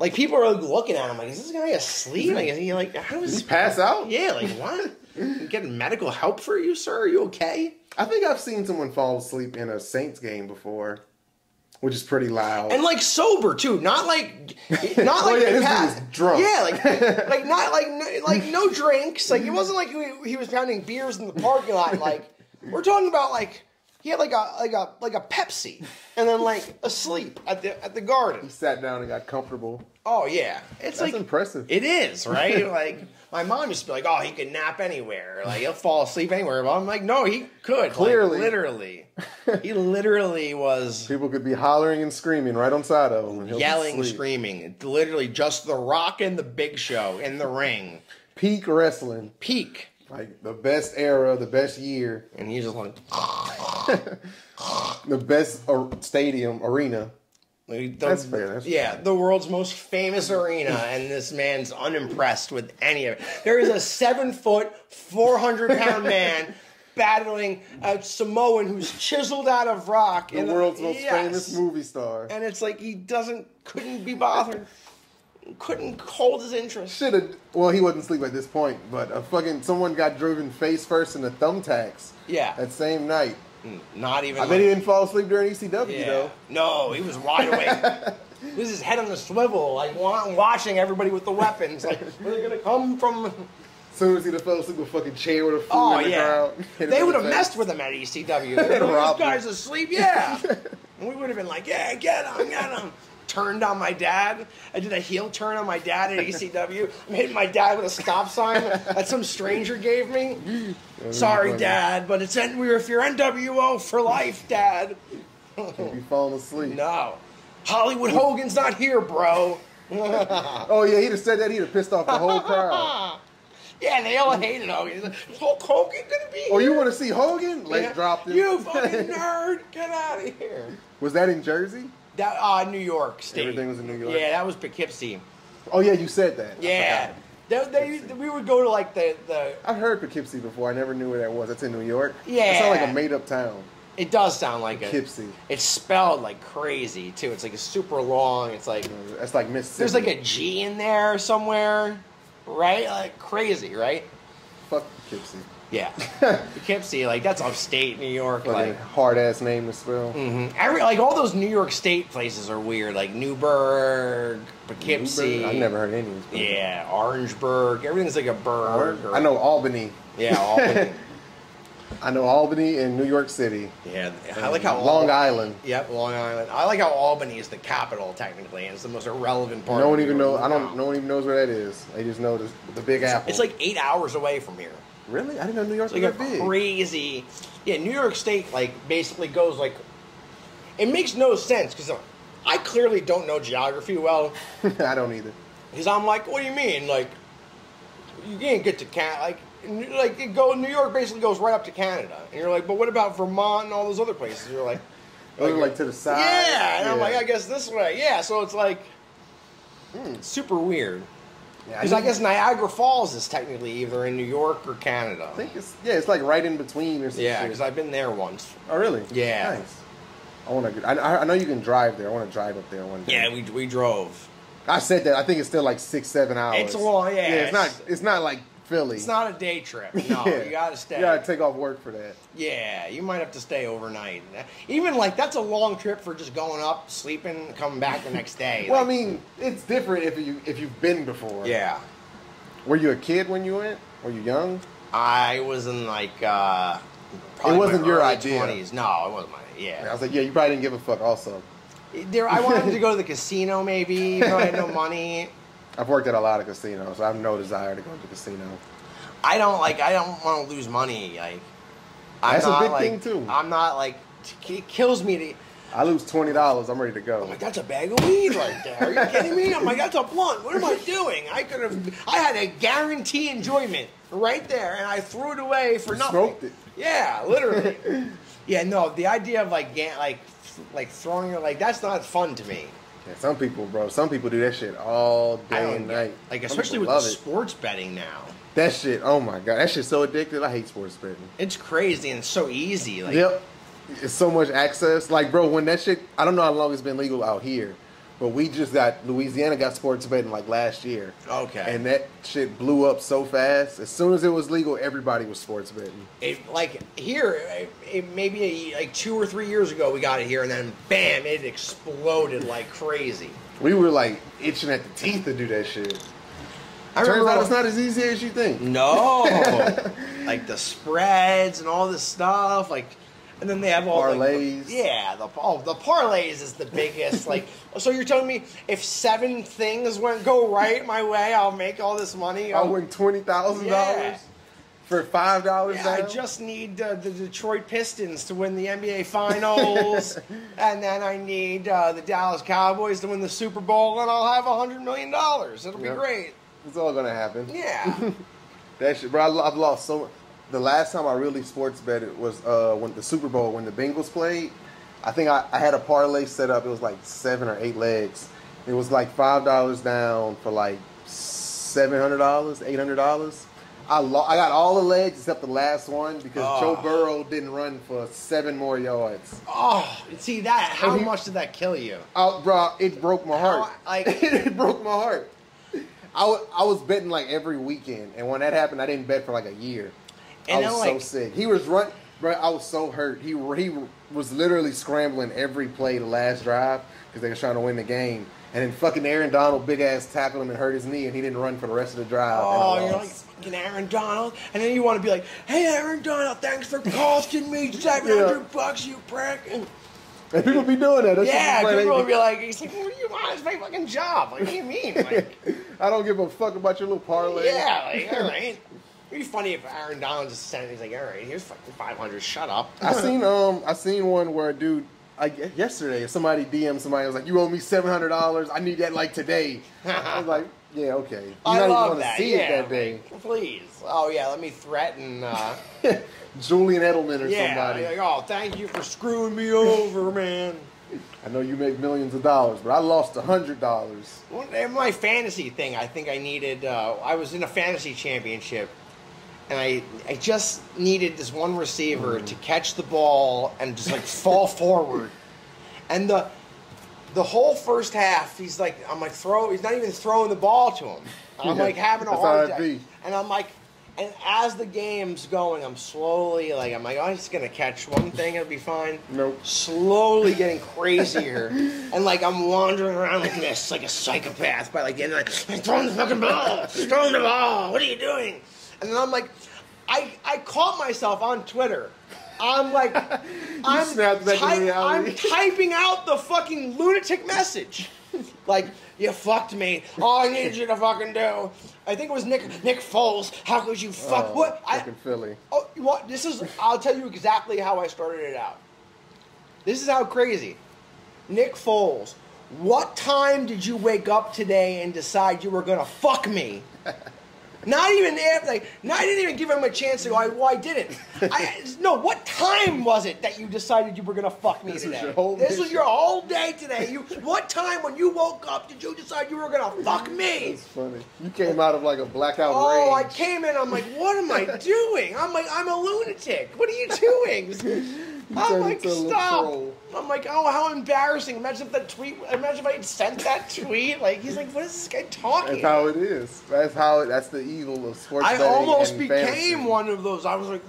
like people are like, looking at him like, is this guy asleep? Like, is he like, how Did is he pass out? Yeah, like what? <laughs> Getting medical help for you, sir? Are you okay? I think I've seen someone fall asleep in a Saints game before, which is pretty loud. and like sober too, not like <laughs> not Oh, like yeah, they this had- dude was drunk. Yeah, like <laughs> like not like no, like no drinks. Like it wasn't like he, he was pounding beers in the parking lot. Like we're talking about like He had like a like a like a Pepsi, and then like asleep at the at the garden. He sat down and got comfortable. Oh yeah, it's That's like impressive. It is right. <laughs> like my mom used to be like, "Oh, he could nap anywhere. Like he'll fall asleep anywhere." But I'm like, "No, he could. Like, Clearly. literally, <laughs> he literally was People could be hollering and screaming right on side of him. And he'll yelling, screaming. Literally just the Rock and the Big Show in the ring, Peak wrestling. peak, Like the best era, the best year, and he's just like, <laughs> the best uh, stadium, arena. Like, the- That's fair, that's yeah, the world's most famous arena, and this man's unimpressed with any of it. There is a seven foot, four hundred pound <laughs> man. Battling a Samoan who's chiseled out of rock, The in world's most yes. famous movie star. and it's like he doesn't couldn't be bothered couldn't hold his interest Should have. Well, he wasn't asleep at this point, but a fucking someone got driven face first in the thumbtacks. Yeah. That same night. Mm, not even I bet he didn't fall asleep during ECW yeah. though. no he was wide awake. <laughs> With his head on the swivel like watching everybody with the weapons like <laughs> where they gonna come from? As soon as have fell asleep, a fucking chair would have flew oh in the yeah. crowd. <laughs> they would have messed with him at ECW They're like, this Robbed guy's asleep yeah. And we would have been like yeah get him get him turned on my dad I did a heel turn on my dad at ECW I'm hitting my dad with a stop sign that some stranger gave me Sorry. Dad, but it's N- we're if you're NWO for life, Dad. He'd be falling asleep. No, Hollywood Hogan's not here, bro. <laughs> Oh yeah, he'd have said that. He'd have pissed off the whole crowd. <laughs> yeah, they all hated Hogan. Like, Is Hulk Hogan gonna be? Oh, you want to see Hogan? Let's Yeah. drop him. You fucking <laughs> nerd! Get out of here. Was that in Jersey? That uh, New York State. Everything was in New York? Yeah, that was Poughkeepsie. Oh yeah, you said that. Yeah, they, they, we would go to like the the. I've heard Poughkeepsie before. I never knew where that was. That's in New York. Yeah. It sounds like a made up town. It does sound like it. Poughkeepsie. It's spelled like crazy too. It's like a super long. It's like That's like Mississippi. There's like a G in there somewhere, right? Like crazy, right? fuck Poughkeepsie. Yeah. <laughs> Poughkeepsie, like that's upstate New York. Fucking Like hard ass name to spell. mhm. every like all those New York State places are weird. Like Newburgh, Poughkeepsie. I've never heard any of these. Yeah, Orangeburg. Everything's like a burg. or- I know Albany. Yeah, Albany. <laughs> I know Albany and New York City. yeah, I like how Long Al- Island. Yep, Long Island. I like how Albany is the capital technically, and it's the most irrelevant part. No one even knows. I don't. No one even knows where that is. They just know the, the Big Apple. It's like eight hours away from here. Really. I didn't know New York was like that big. crazy. Yeah, New York State like basically goes like. It makes no sense because I clearly don't know geography well. <laughs> I don't either. Because I'm like, what do you mean? Like, you can't get to Can like. Like it go New York basically goes right up to Canada, and you're like, but what about Vermont and all those other places? You're like, <laughs> are like to the side. yeah, and I'm like, I guess this way, yeah. So it's like hmm. super weird. Yeah, Because I guess Niagara Falls is technically either in New York or Canada. I think it's yeah. It's like right in between or something. Yeah, because I've been there once. Oh really? Yeah. Nice. I want to. I, I know you can drive there. I want to drive up there one day. Yeah, we, we drove. I said that. I think it's still like six, seven hours. It's a long- yeah, Yeah, it's not. it's- It's not like Philly. It's not a day trip. <laughs> No, Yeah. you gotta stay. You gotta take off work for that. yeah, you might have to stay overnight. Even like that's a long trip for just going up, sleeping, and coming back the next day. Well, I mean, it's different if you if you've been before. yeah, Were you a kid when you went? Were you young? I was in like uh, probably wasn't my your idea. 20s. No, it wasn't my. Yeah. I was like, yeah, you probably didn't give a fuck. Also, there. I wanted to go to the casino, maybe. Though I had no money. I've worked at a lot of casinos, so I have no desire to go to the casino. I don't like. I don't want to lose money. Like, I'm That's a big like- thing, too. I'm not like. It kills me to. I lose twenty dollars, I'm ready to go. Oh I'm like, that's a bag of weed right there. Are you kidding me? I'm like, that's a blunt. What am I doing? I could have, I had a guarantee enjoyment right there, and I threw it away for You nothing. smoked it. Yeah, literally. <laughs> yeah, no, the idea of like, like, like throwing it, like that's not fun to me. Yeah, some people, bro, some people do that shit all day and night. Like, Some especially with the sports betting now, That shit, oh my god, that shit's so addictive. I hate sports betting. it's crazy and it's so easy. Like, yep, it's so much access. Like, bro, when that shit, I don't know how long it's been legal out here, but we just got Louisiana got sports betting like last year. Okay. and that shit blew up so fast. As soon as it was legal, everybody was sports betting. It like here, it, it maybe like two or three years ago we got it here, and then bam, it exploded like crazy. We were like itching at the teeth to do that shit. I Turns out it's not as easy as you think. No, <laughs> like the spreads and all this stuff. Like, And then they have all Parlays. the- yeah, the oh, the parlays is the biggest. like, <laughs> so you're telling me if seven things went go right my way, I'll make all this money? i'll win twenty thousand Yeah. dollars for five dollars Yeah. I just need uh, the Detroit Pistons to win the NBA Finals, <laughs> and then I need uh, the Dallas Cowboys to win the Super Bowl, and I'll have a hundred million dollars. It'll be great. It's all gonna happen. Yeah. <laughs> That shit, bro. I I've lost so. much. The last time I really sports bet it was uh, when the Super Bowl when the Bengals played. I think I, I had a parlay set up. It was like seven or eight legs. It was like five dollars down for like seven hundred dollars, eight hundred dollars. I lo- I got all the legs except the last one because Oh. Joe Burrow didn't run for seven more yards. oh, see that? How he- much did that kill you? Oh, bro, it broke my heart. How- like- <laughs> it broke my heart. I I was betting like every weekend, and when that happened, I didn't bet for like a year. And I was so sick. He was run, bro. I was so hurt. He he was literally scrambling every play the last drive because they were trying to win the game. And then fucking Aaron Donald big ass tackled him and hurt his knee, and he didn't run for the rest of the drive. and Oh, you're like fucking Aaron Donald, and then you want to be like, "Hey, Aaron Donald, thanks for costing me seven hundred Yeah. bucks, you prick." And and people be doing that. That shit yeah, people will be like, "He's like, what do you want? It's my fucking job. Like, what do you mean? <laughs> Like, I don't give a fuck about your little parlay. yeah, like, all right." <laughs> It'd be funny if Aaron Donald just sent. He's like, "All right, here's fucking five hundred. Shut up." I seen um I seen one where a dude I guess yesterday somebody DM'd somebody was like you owe me seven hundred dollars I need that like today <laughs> I was like yeah okay you I not even love gonna that. see yeah, it that day Please. Oh yeah, let me threaten. Uh, <laughs> Julian Edelman or yeah. somebody Like, oh, thank you for screwing me over, man. I know you make millions of dollars but I lost a hundred dollars Well, my fantasy thing, I think I needed. Uh, I was in a fantasy championship, and I I just needed this one receiver to catch the ball and just like fall <laughs> forward, and the the whole first half, he's like, I'm like throw. He's not even throwing the ball to him. I'm Yeah, like having a that's hard time, be. and I'm like. And as the game's going, I'm slowly like I'm like, oh, I'm just gonna catch one thing, it'll be fine nope slowly getting <laughs> crazier, and like I'm wandering around like this, like a psychopath. By like the end, like I'm throwing the fucking ball, throwing the ball. What are you doing? And then I'm like, I I caught myself on Twitter. I'm like, <laughs> I'm, snapped back into I'm <laughs> typing out the fucking lunatic message. Like, you fucked me. All I need you to fucking do. I think it was Nick Nick Foles. How could you fuck? Oh, what? I, fucking Philly Oh, what? This is. I'll tell you exactly how I started it out. This is how crazy. Nick Foles, what time did you wake up today and decide you were gonna fuck me? <laughs> Not even after, like, no, I didn't even give him a chance to go. I, well, I didn't. <laughs> I, no, what time was it that you decided you were gonna fuck me This was today? your whole this was your whole day today. You, what time when you woke up did you decide you were gonna fuck me? it's funny you came out of like a blackout Oh, I came in. I'm like, what am I <laughs> doing? I'm like, I'm a lunatic. What are you doing? <laughs> I'm like, into a little stop. troll. I'm like, oh, how embarrassing. Imagine if that tweet. Imagine if I had sent that tweet. Like, he's like, what is this guy talking? that's how it is that's how it, that's the evil of sports I almost became fantasy. one of those. I was like,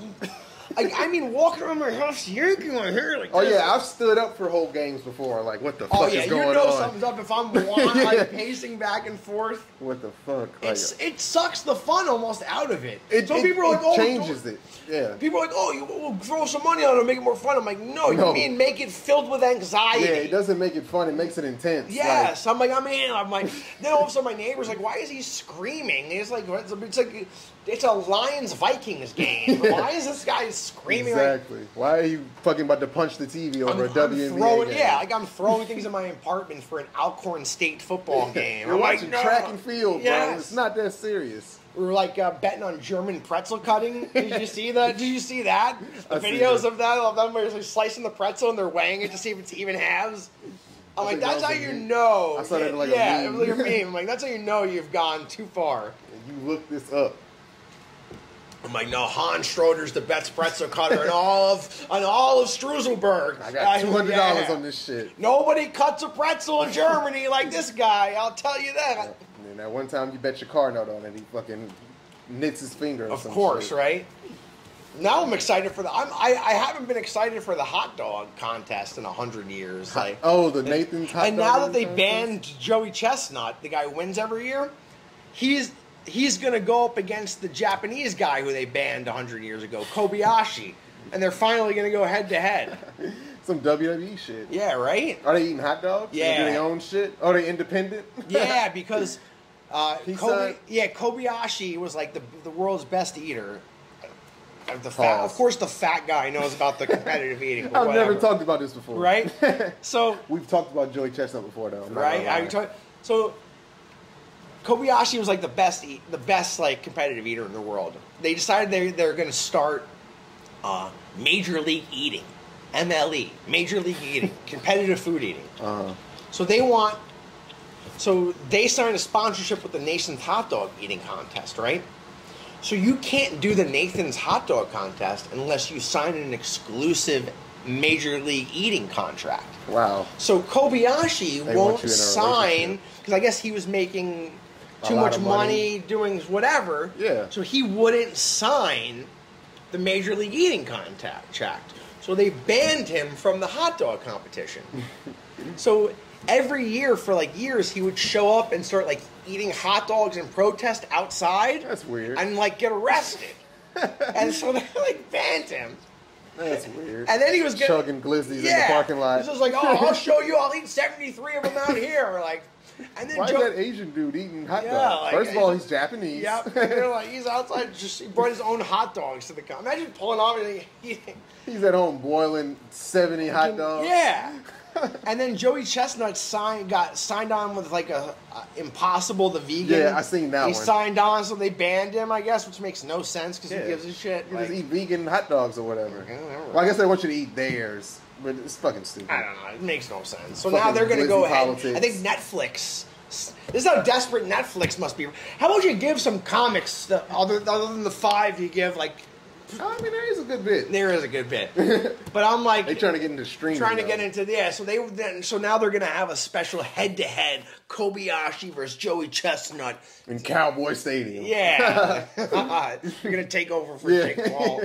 I, I mean, walking around my house, yanking my hair like. Oh this. yeah, I've stood up for whole games before. Like, what the oh, fuck Oh yeah, is you going know on? something's up if I'm <laughs> wa- like pacing back and forth. What the fuck? Like, it sucks the fun almost out of it. it, so it- people are like, oh, changes it. Yeah. People are like, oh, you will throw some money on it make it more fun. I'm like, no, you mean make it filled with anxiety. Yeah, it doesn't make it fun. It makes it intense. Yes, I'm like, I'm in. I'm like, then all of a sudden my neighbor's like, why is he screaming? It's like, it's, it's like, it's a Lions Vikings game. <laughs> why is this guy Like, screaming? Like, exactly. Why are you fucking about to punch the TV over I'm, a I'm WNBA throwing, game? yeah, like I'm throwing things in my apartment for an Alcorn State football <laughs> game. You're I'm like, watching no. track and field, bro. Yes. It's not that serious. We were like uh, betting on German pretzel cutting. <laughs> Did you see that? Did you see that? The I videos that. of that of them where they're slicing the pretzel and they're weighing it to see if it's even halves. I'm like, that's how you know. I saw that in, like, a meme. it was like a <laughs> meme. I'm like, that's how you know you've gone too far. You look this up. I'm like, no, Hans Schroeder's the best pretzel cutter in all of on all of Struzelberg. I got two hundred dollars yeah. on this shit. Nobody cuts a pretzel in Germany like this guy. I'll tell you that. And then that one time you bet your car note on it, he fucking knits his finger. Or Of course, shit. right? Now I'm excited for the. I'm, I I haven't been excited for the hot dog contest in a hundred years. Like, Oh, the Nathan's hot dog. and now that they banned Joey Chestnut, the guy who wins every year, he's he's gonna go up against the Japanese guy who they banned a hundred years ago, Kobayashi. and they're finally gonna go head to head. Some WWE shit. Yeah, right. Are they eating hot dogs? They Yeah. do their own shit? Are they independent? Yeah, <laughs> because uh, Kobe, yeah, Kobayashi was like the the world's best eater. Uh, The fat, of course, the fat guy knows about the competitive eating. <laughs> I've never talked about this before. Right? <laughs> So We've talked about Joey Chestnut before, though. I'm right? Talk, so Kobayashi was like the best, eat, the best like competitive eater in the world. They decided they they're going to start uh, Major League Eating, MLE, Major League Eating, <laughs> competitive food eating. Uh-huh. So they want, so they signed a sponsorship with the Nathan's Hot Dog Eating Contest, right? So you can't do the Nathan's Hot Dog Contest unless you sign an exclusive Major League Eating contract. Wow. So Kobayashi They won't you in a sign because I guess he was making too much money. money. doing whatever. Yeah. So he wouldn't sign the Major League Eating contract. So they banned him from the hot dog competition. <laughs> so every year for like years he would show up and start like eating hot dogs and protest outside. That's weird. And like get arrested. <laughs> and so they like banned him. That's weird. And then he was getting chugging glizzies in the parking lot. He's just like, oh, I'll <laughs> show you. I'll eat seventy three of them out here. Like, and then Why Joe, is that Asian dude eating hot Yeah, dogs? like, First of all, he's- Japanese. Yep. <laughs> They're like, he's outside. Just he brought his own hot dogs to the con. Imagine pulling off and eating. he's at home boiling 70 hot dogs. Yeah. <laughs> and then Joey Chestnut signed got signed on with like a, Impossible the vegan. Yeah, I seen that He one. signed on, so they banned him, I guess, which makes no sense because Yeah. who gives a shit? You Like, just eat vegan hot dogs or whatever. Yeah. Well, I guess they want you to eat theirs, but it's fucking stupid. I don't know. It makes no sense. So Fucking now they're going to go ahead. politics. I think Netflix. This is how desperate Netflix must be. How about you give some comics that, other other than the five you give? Like I mean, there is a good bit. there is a good bit, but I'm like <laughs> they're trying to get into streaming. trying to though. get into yeah. So they then so now they're going to have a special head to head Kobayashi versus Joey Chestnut. in Cowboy Stadium. Yeah, <laughs> <laughs> going to take over for Yeah. Jake Paul.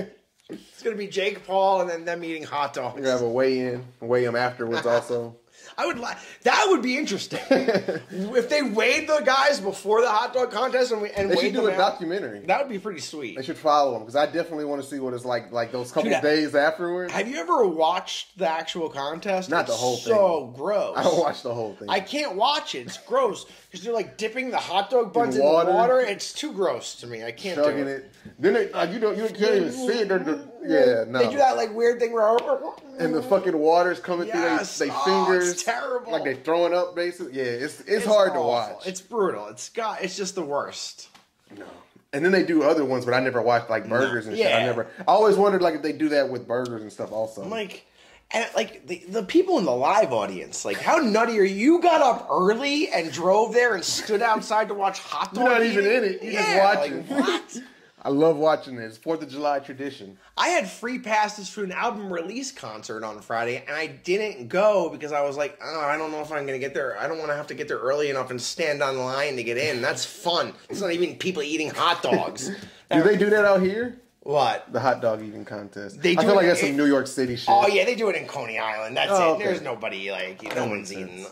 It's going to be Jake Paul and then them eating hot dogs. You're gonna have a weigh in, weigh them afterwards also. I would like that would be interesting <laughs> if they weighed the guys before the hot dog contest and, we, and They weighed should do them a out. documentary. That would be pretty sweet. They should follow them because I definitely want to see what it's like, like those couple Dude, days afterwards. Have you ever watched the actual contest? Not the whole So thing. So gross. I don't watch the whole thing. I can't watch it. It's gross because they're like dipping the hot dog buns in, In water. the water. It's too gross to me. I can't do chugging it. it. Then they, like, you don't, you can't even see it. They're, they're- yeah, no. They do that like weird thing where <laughs> and the fucking water's coming Yes. through their Oh, fingers. it's terrible. Like they throwing up, basically. Yeah, it's it's, hard to watch. It's brutal. It's got. It's just the worst. no. And then they do other ones, but I never watched like burgers and shit. I never. I always wondered like if they do that with burgers and stuff also. I'm like, and like the, the people in the live audience, like how nutty are you? You got up early and drove there and stood outside to watch hot dog. You're not even in it. You're just watching. Like, what? I love watching this Fourth of July tradition. I had free passes for an album release concert on Friday, and I didn't go because I was like, oh, I don't know if I'm going to get there. I don't want to have to get there early enough and stand on line to get in. That's fun. It's not even people eating hot dogs. <laughs> Do they do that out here? what? The hot dog eating contest. They I do feel like it- that's some New York City shit. Oh yeah, they do it in Coney Island. That's Oh, it. okay. There's nobody like no one's makes eating.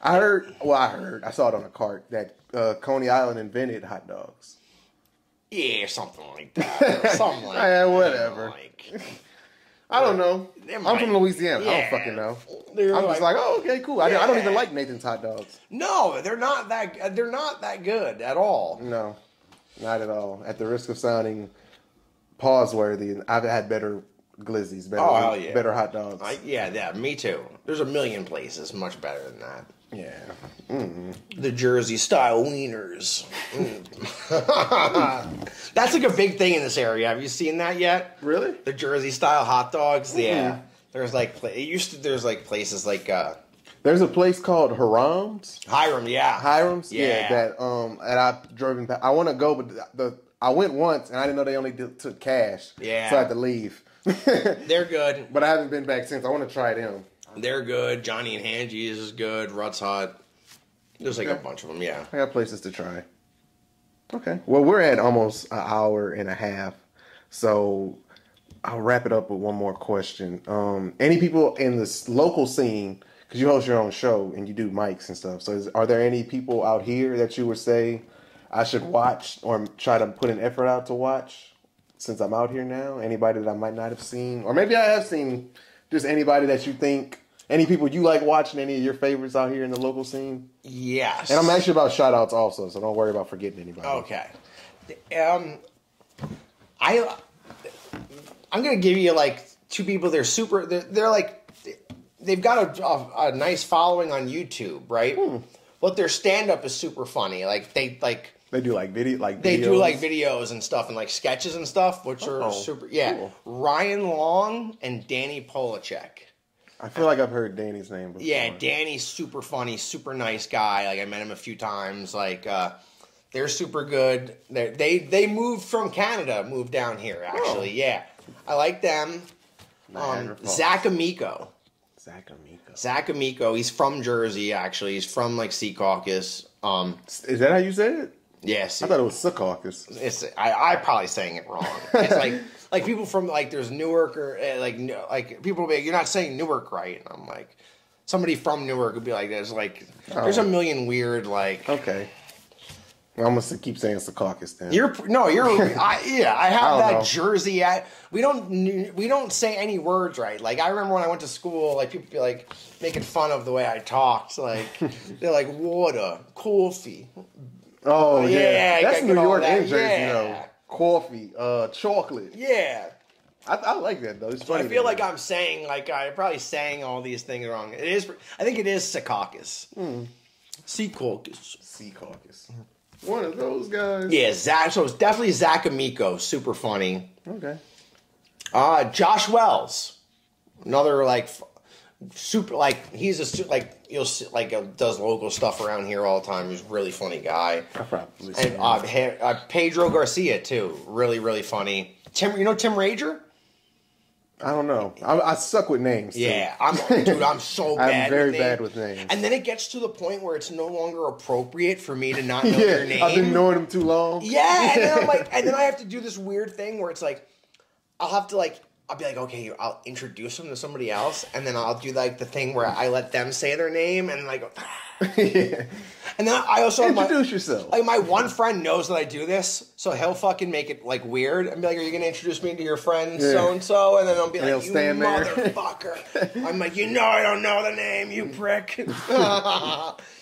I heard. Well, I heard. I saw it on a cart that uh, Coney Island invented hot dogs. Yeah, something like <laughs> that. Or something like Yeah, that. whatever. Like, <laughs> I don't know. I'm might- from Louisiana. I don't fucking know. I'm just like, oh, okay, cool. I, I don't even like Nathan's hot dogs. no, they're not that. They're not that good at all. No, not at all. At the risk of sounding pause worthy, I've had better glizzies, better, Oh, hell yeah. better hot dogs. I, yeah, yeah, me too. There's a million places much better than that. Yeah. The Jersey style wieners. Mm. <laughs> That's like a big thing in this area. Have you seen that yet? Really? The Jersey style hot dogs. Yeah. There's like it used to. There's like places like uh, There's a place called Hiram's. Hiram. Yeah. Hiram's, yeah. Yeah. that um, and I drove in. I want to go, but the, the I went once and I didn't know they only did, took cash. Yeah. so I had to leave. <laughs> They're good. but I haven't been back since. I want to try them. They're good. Johnny and Hangies is good. Rutt's Hut. There's like a bunch of them. Yeah. I got places to try. Okay. Well, we're at almost an hour and a half, so I'll wrap it up with one more question. Um, any people in this local scene, because you host your own show and you do mics and stuff. So, is, are there any people out here that you would say I should watch or try to put an effort out to watch since I'm out here now? Anybody that I might not have seen, or maybe I have seen. Just anybody that you think, any people you like watching, any of your favorites out here in the local scene. Yes. And I'm actually about shout outs also, so don't worry about forgetting anybody. Okay. Um, I I'm gonna give you like two people. They're super. They're, they're like they've got a, a, a nice following on YouTube, right? Hmm. But their stand up is super funny. Like they like They do like video, like they do videos. like videos and stuff and like sketches and stuff, which are Oh, super. Yeah, cool. Ryan Long and Danny Polishchuk. I feel like I've heard Danny's name before. Yeah, Danny's super funny, super nice guy. Like I met him a few times. Like uh, they're super good. They're, they they moved from Canada, moved down here. Actually, Oh. yeah, I like them. Um. Zach Amico. Zach Amico. Zach Amico. He's from Jersey. Actually, he's from like Secaucus. Um, Is that how you said it? yes, I thought it was Secaucus. it's I I probably saying it wrong. It's like <laughs> like people from like there's Newark or uh, like like people will be like, you're not saying Newark right. And I'm like somebody from Newark would be like there's like there's a Oh. million weird like Okay. I'm gonna keep saying it's the caucus then. you're no you're <laughs> I, yeah I have I that know. Jersey at we don't we don't say any words right. Like I remember when I went to school like people be like making fun of the way I talked like <laughs> they're like water coffee oh yeah, Yeah, that's New York that, and Jersey yeah. though. Coffee, uh, chocolate. yeah. I, I like that though. It's So funny. I feel like. I'm saying like I'm probably saying all these things wrong. It is. I think it is Secaucus. Hmm. Secaucus. Secaucus. One of those guys. Yeah, Zach. So it's definitely Zach Amico. Super funny. Okay. Uh, Josh Wells, another like super like he's a su- like you'll see, like uh, does local stuff around here all the time. He's a really funny guy. I probably. And uh, uh, Pedro Garcia too, really really funny. Tim, you know Tim Rager? I don't know. I, I suck with names. too. Yeah, I'm dude. I'm so <laughs> I'm bad. very with bad with names. And then it gets to the point where it's no longer appropriate for me to not know <laughs> yeah. your name. I've been knowing them too long. yeah, and then I'm <laughs> like, and then I have to do this weird thing where it's like, I'll have to like, I'll be like, okay, I'll introduce them to somebody else, and then I'll do like the thing where I let them say their name, and I go, <laughs> yeah. and then I also have my, Introduce yourself. like my one friend knows that I do this, so he'll fucking make it like weird and be like, "Are you gonna introduce me to your friend so and so?" And then I'll be And like, "You stand there. motherfucker!" <laughs> I'm like, "You know I don't know the name, you prick." <laughs>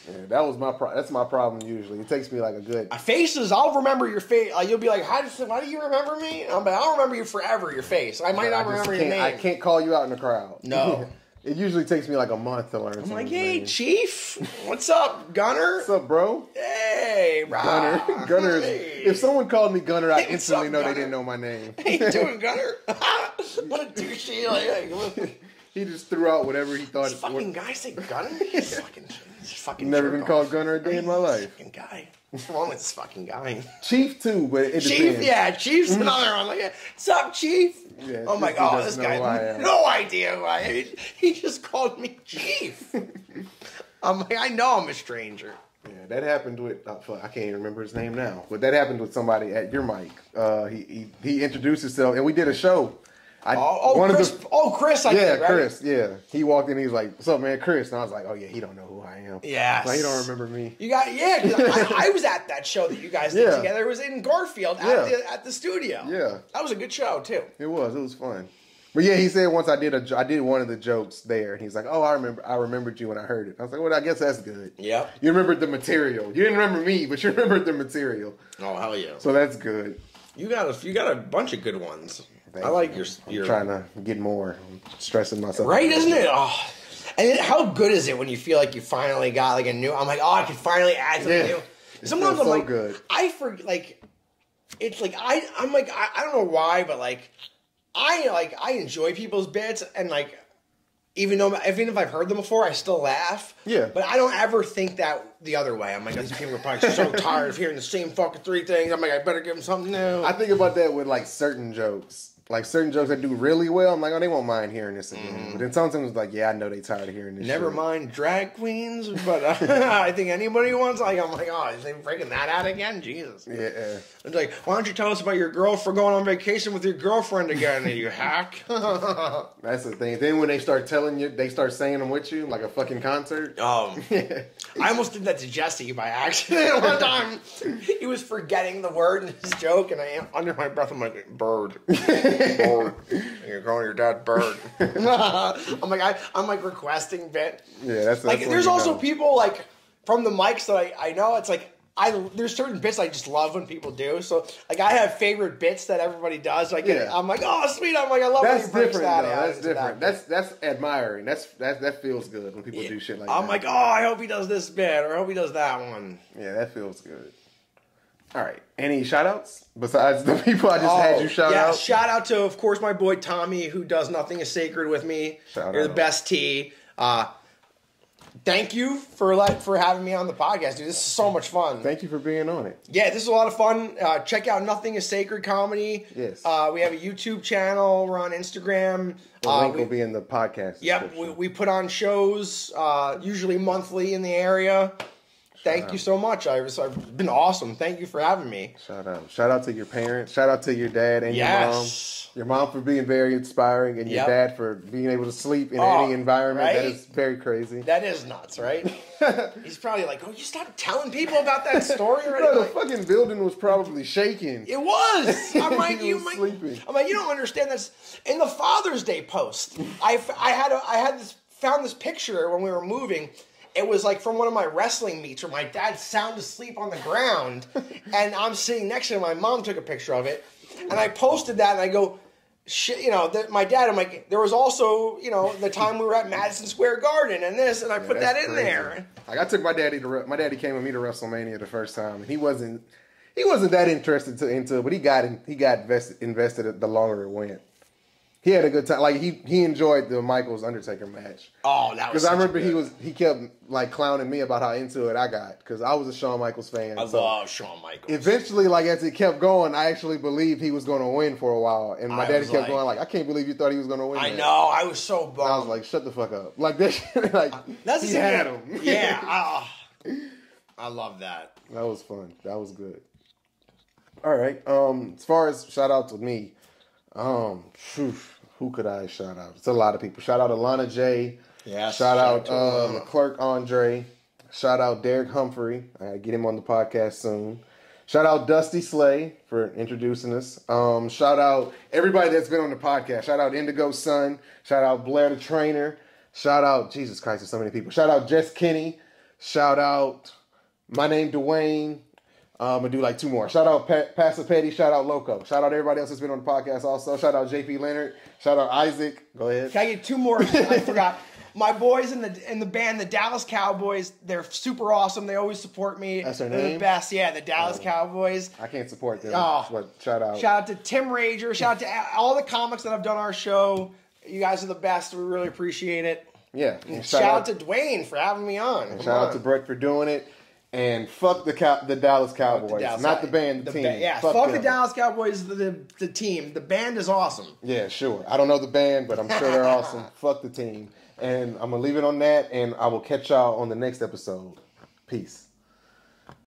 Yeah, that was my pro- that's my problem usually. It takes me like a good Faces, I'll remember your face. Like, you'll be like, "How do why do you remember me?" And I'm like, "I'll remember you forever. Your face. I might I not just remember your name." I can't call you out in the crowd. No. It usually takes me like a month to learn. I'm like, "Hey. Chief, what's up, Gunner? What's up, bro? Hey, Gunner. Rob. <laughs> Gunner. Is, Hey. if someone called me Gunner, I Hey, instantly up, know Gunner? they didn't know my name. <laughs> You doing, <laughs> Gunner? what a douchey! Like, like, he just threw out whatever he thought. This fucking guy say Gunner? He's fucking, he's fucking. Never been off. called Gunner a day in my life. Fucking guy. What's wrong with this fucking guy? Chief too, but it Chief, depends. yeah, Chief's another one. Like, what's up, Chief? Yeah, oh my god, this guy am. no idea who I am. He just called me Chief. I'm like, I know I'm a stranger. Yeah, that happened with uh, I can't even remember his name now, but that happened with somebody at your mic. Uh, he, he he introduced himself, and we did a show. I, Oh, oh one of Chris. the- oh, Chris. I yeah, think, right? Chris. Yeah, he walked in. He was like, "What's up, man, Chris?" And I was like, "Oh yeah, he don't know who I am. Yeah, like, he don't remember me." You got yeah. I, <laughs> I was at that show that you guys did Yeah. together. It was in Garfield at Yeah. the at the studio. Yeah. that was a good show too. It was. It was fun. But yeah, he said once I did a I did one of the jokes there, and he's like, "Oh, I remember. I remembered you when I heard it." I was like, "Well, I guess that's good." Yep. You remembered the material. You didn't remember me, but you <laughs> remembered the material. Oh hell yeah! So that's good. You got a you got a bunch of good ones. Thank I like you. your I'm your trying to get more. I'm stressing myself. right, isn't it? Oh. And how good is it when you feel like you finally got like a new? I'm like, oh, I can finally add something Yeah. new. Sometimes I'm so like, good. I forget like, it's like I I'm like I, I don't know why, but like I like I enjoy people's bits and like even though even if I've heard them before, I still laugh. Yeah. But I don't ever think that the other way. I'm like, these people are probably so tired of hearing the same fucking three things. I'm like, I better give them something new. I think about that with like certain jokes. Like certain jokes that do really well, I'm like, oh, they won't mind hearing this again. But then sometimes it's like, yeah, I know they tired of hearing this. Never shit. mind drag queens, but uh, <laughs> I think anybody wants. Like, I'm like, oh, is they breaking that out again? Jesus. Yeah, It's like, why don't you tell us about your girlfriend going on vacation with your girlfriend again? you hack. <laughs> that's the thing. Then when they start telling you, they start saying them with you like a fucking concert. Um, <laughs> I almost did that to Jesse by accident one time. He was forgetting the word in his joke, and I, am under my breath, I'm like, bird. You're calling your dad bird. <laughs> <laughs> I'm like, I, I'm like requesting bit. Yeah, that's Like, that's there's also know. people like from the mics that I, I know. It's like I there's certain bits I just love when people do. So like I have favorite bits that everybody does. Like Yeah. I'm like, oh sweet. I'm like, I love That's when he breaks different. that Though. That's different. that That's that's admiring. That's that that feels good when people bit. do shit like that. I'm like, oh, I hope he does this bit, or I hope he does that one. yeah, that feels good. All right. Any shout outs besides the people I just Oh, had you shout out. yeah, out? Shout out to, of course, my boy Tommy, who does nothing is sacred with me. Shout You're the best T. Uh, thank you for like for having me on the podcast, dude. This is so much fun. Thank you for being on it. Yeah, this is a lot of fun. Uh, check out Nothing is Sacred Comedy. Yes. Uh, we have a YouTube channel. We're on Instagram. The Uh, link we- will be in the podcast. Yep, we, we put on shows, uh, usually monthly in the area. Thank you so much. I was, I've been awesome. Thank you for having me. Shout out. Shout out to your parents. Shout out to your dad and your mom. Yes. Your mom for being very inspiring and your dad for being able to sleep in Oh, any environment. That right? is very crazy. That is nuts, right? <laughs> He's probably like, "Oh, you stop telling people about that story <laughs> already." Bro, the fucking building was probably shaking. it was. <laughs> I'm like, you might. sleeping. I'm like, you don't understand this. In the Father's Day post, I, f- I had a, I had this found this picture when we were moving. It was like from one of my wrestling meets where my dad's sound asleep on the ground, <laughs> and I'm sitting next to him. My mom took a picture of it, and I posted that, and I go. Shit, you know, the, my dad. I'm like, there was also, you know, the time we were at Madison Square Garden and this, and I put that in crazy. there. Like I took my daddy to my daddy came with me to WrestleMania the first time, and he wasn't he wasn't that interested to, into it, but he got he got invested invested the longer it went. He had a good time. Like he he enjoyed the Michaels Undertaker match Oh, that was. because I remember he was he kept like clowning me about how into it I got because I was a Shawn Michaels fan. I so love Shawn Michaels. eventually, like as it kept going, I actually believed he was going to win for a while, and my I daddy kept like- going like, "I can't believe you thought he was going to win." I that." know. I was so bummed. I was like, "Shut the fuck up!" <laughs> Like this, like That's he had him. <laughs> Yeah. <laughs> ah. I love that. That was fun. That was good. All right. Um, as far as shout out to me, um, phew, who could I shout out? It's a lot of people. Shout out Alana J. Yes, Shout shout out uh, Leclerc Andre. Shout out Derek Humphrey. I gotta get him on the podcast soon. Shout out Dusty Slay for introducing us. Um, shout out everybody that's been on the podcast. Shout out Indigo Sun. Shout out Blair the Trainer. Shout out Jesus Christ, there's so many people. Shout out Jess Kinney. Shout out my name Dwayne. Um, I'm gonna do like two more. Shout out pa- Pastor Petty. Shout out Loco. Shout out everybody else that's been on the podcast. Also, shout out JP Leonard. Shout out Isaac. Go ahead. Can I get two more? I forgot. My boys in the in the band, the Dallas Cowboys, they're super awesome. They always support me. That's their They're name? the best. Yeah, the Dallas Oh. Cowboys. I can't support them. Oh. but shout out. Shout out to Tim Rager. Shout out to all the comics that have done our show. You guys are the best. We really appreciate it. yeah. And shout, out, to Dwayne for having me on. Shout out to Brett for doing it. And fuck the cow- the Dallas Cowboys, The Dallas- not the band, the, team. ba- yeah, fuck, the. Dallas Cowboys, the, the the team. The band is awesome. Yeah, sure. I don't know the band, but I'm sure they're awesome. <laughs> Fuck the team. And I'm gonna leave it on that, and I will catch y'all on the next episode. Peace.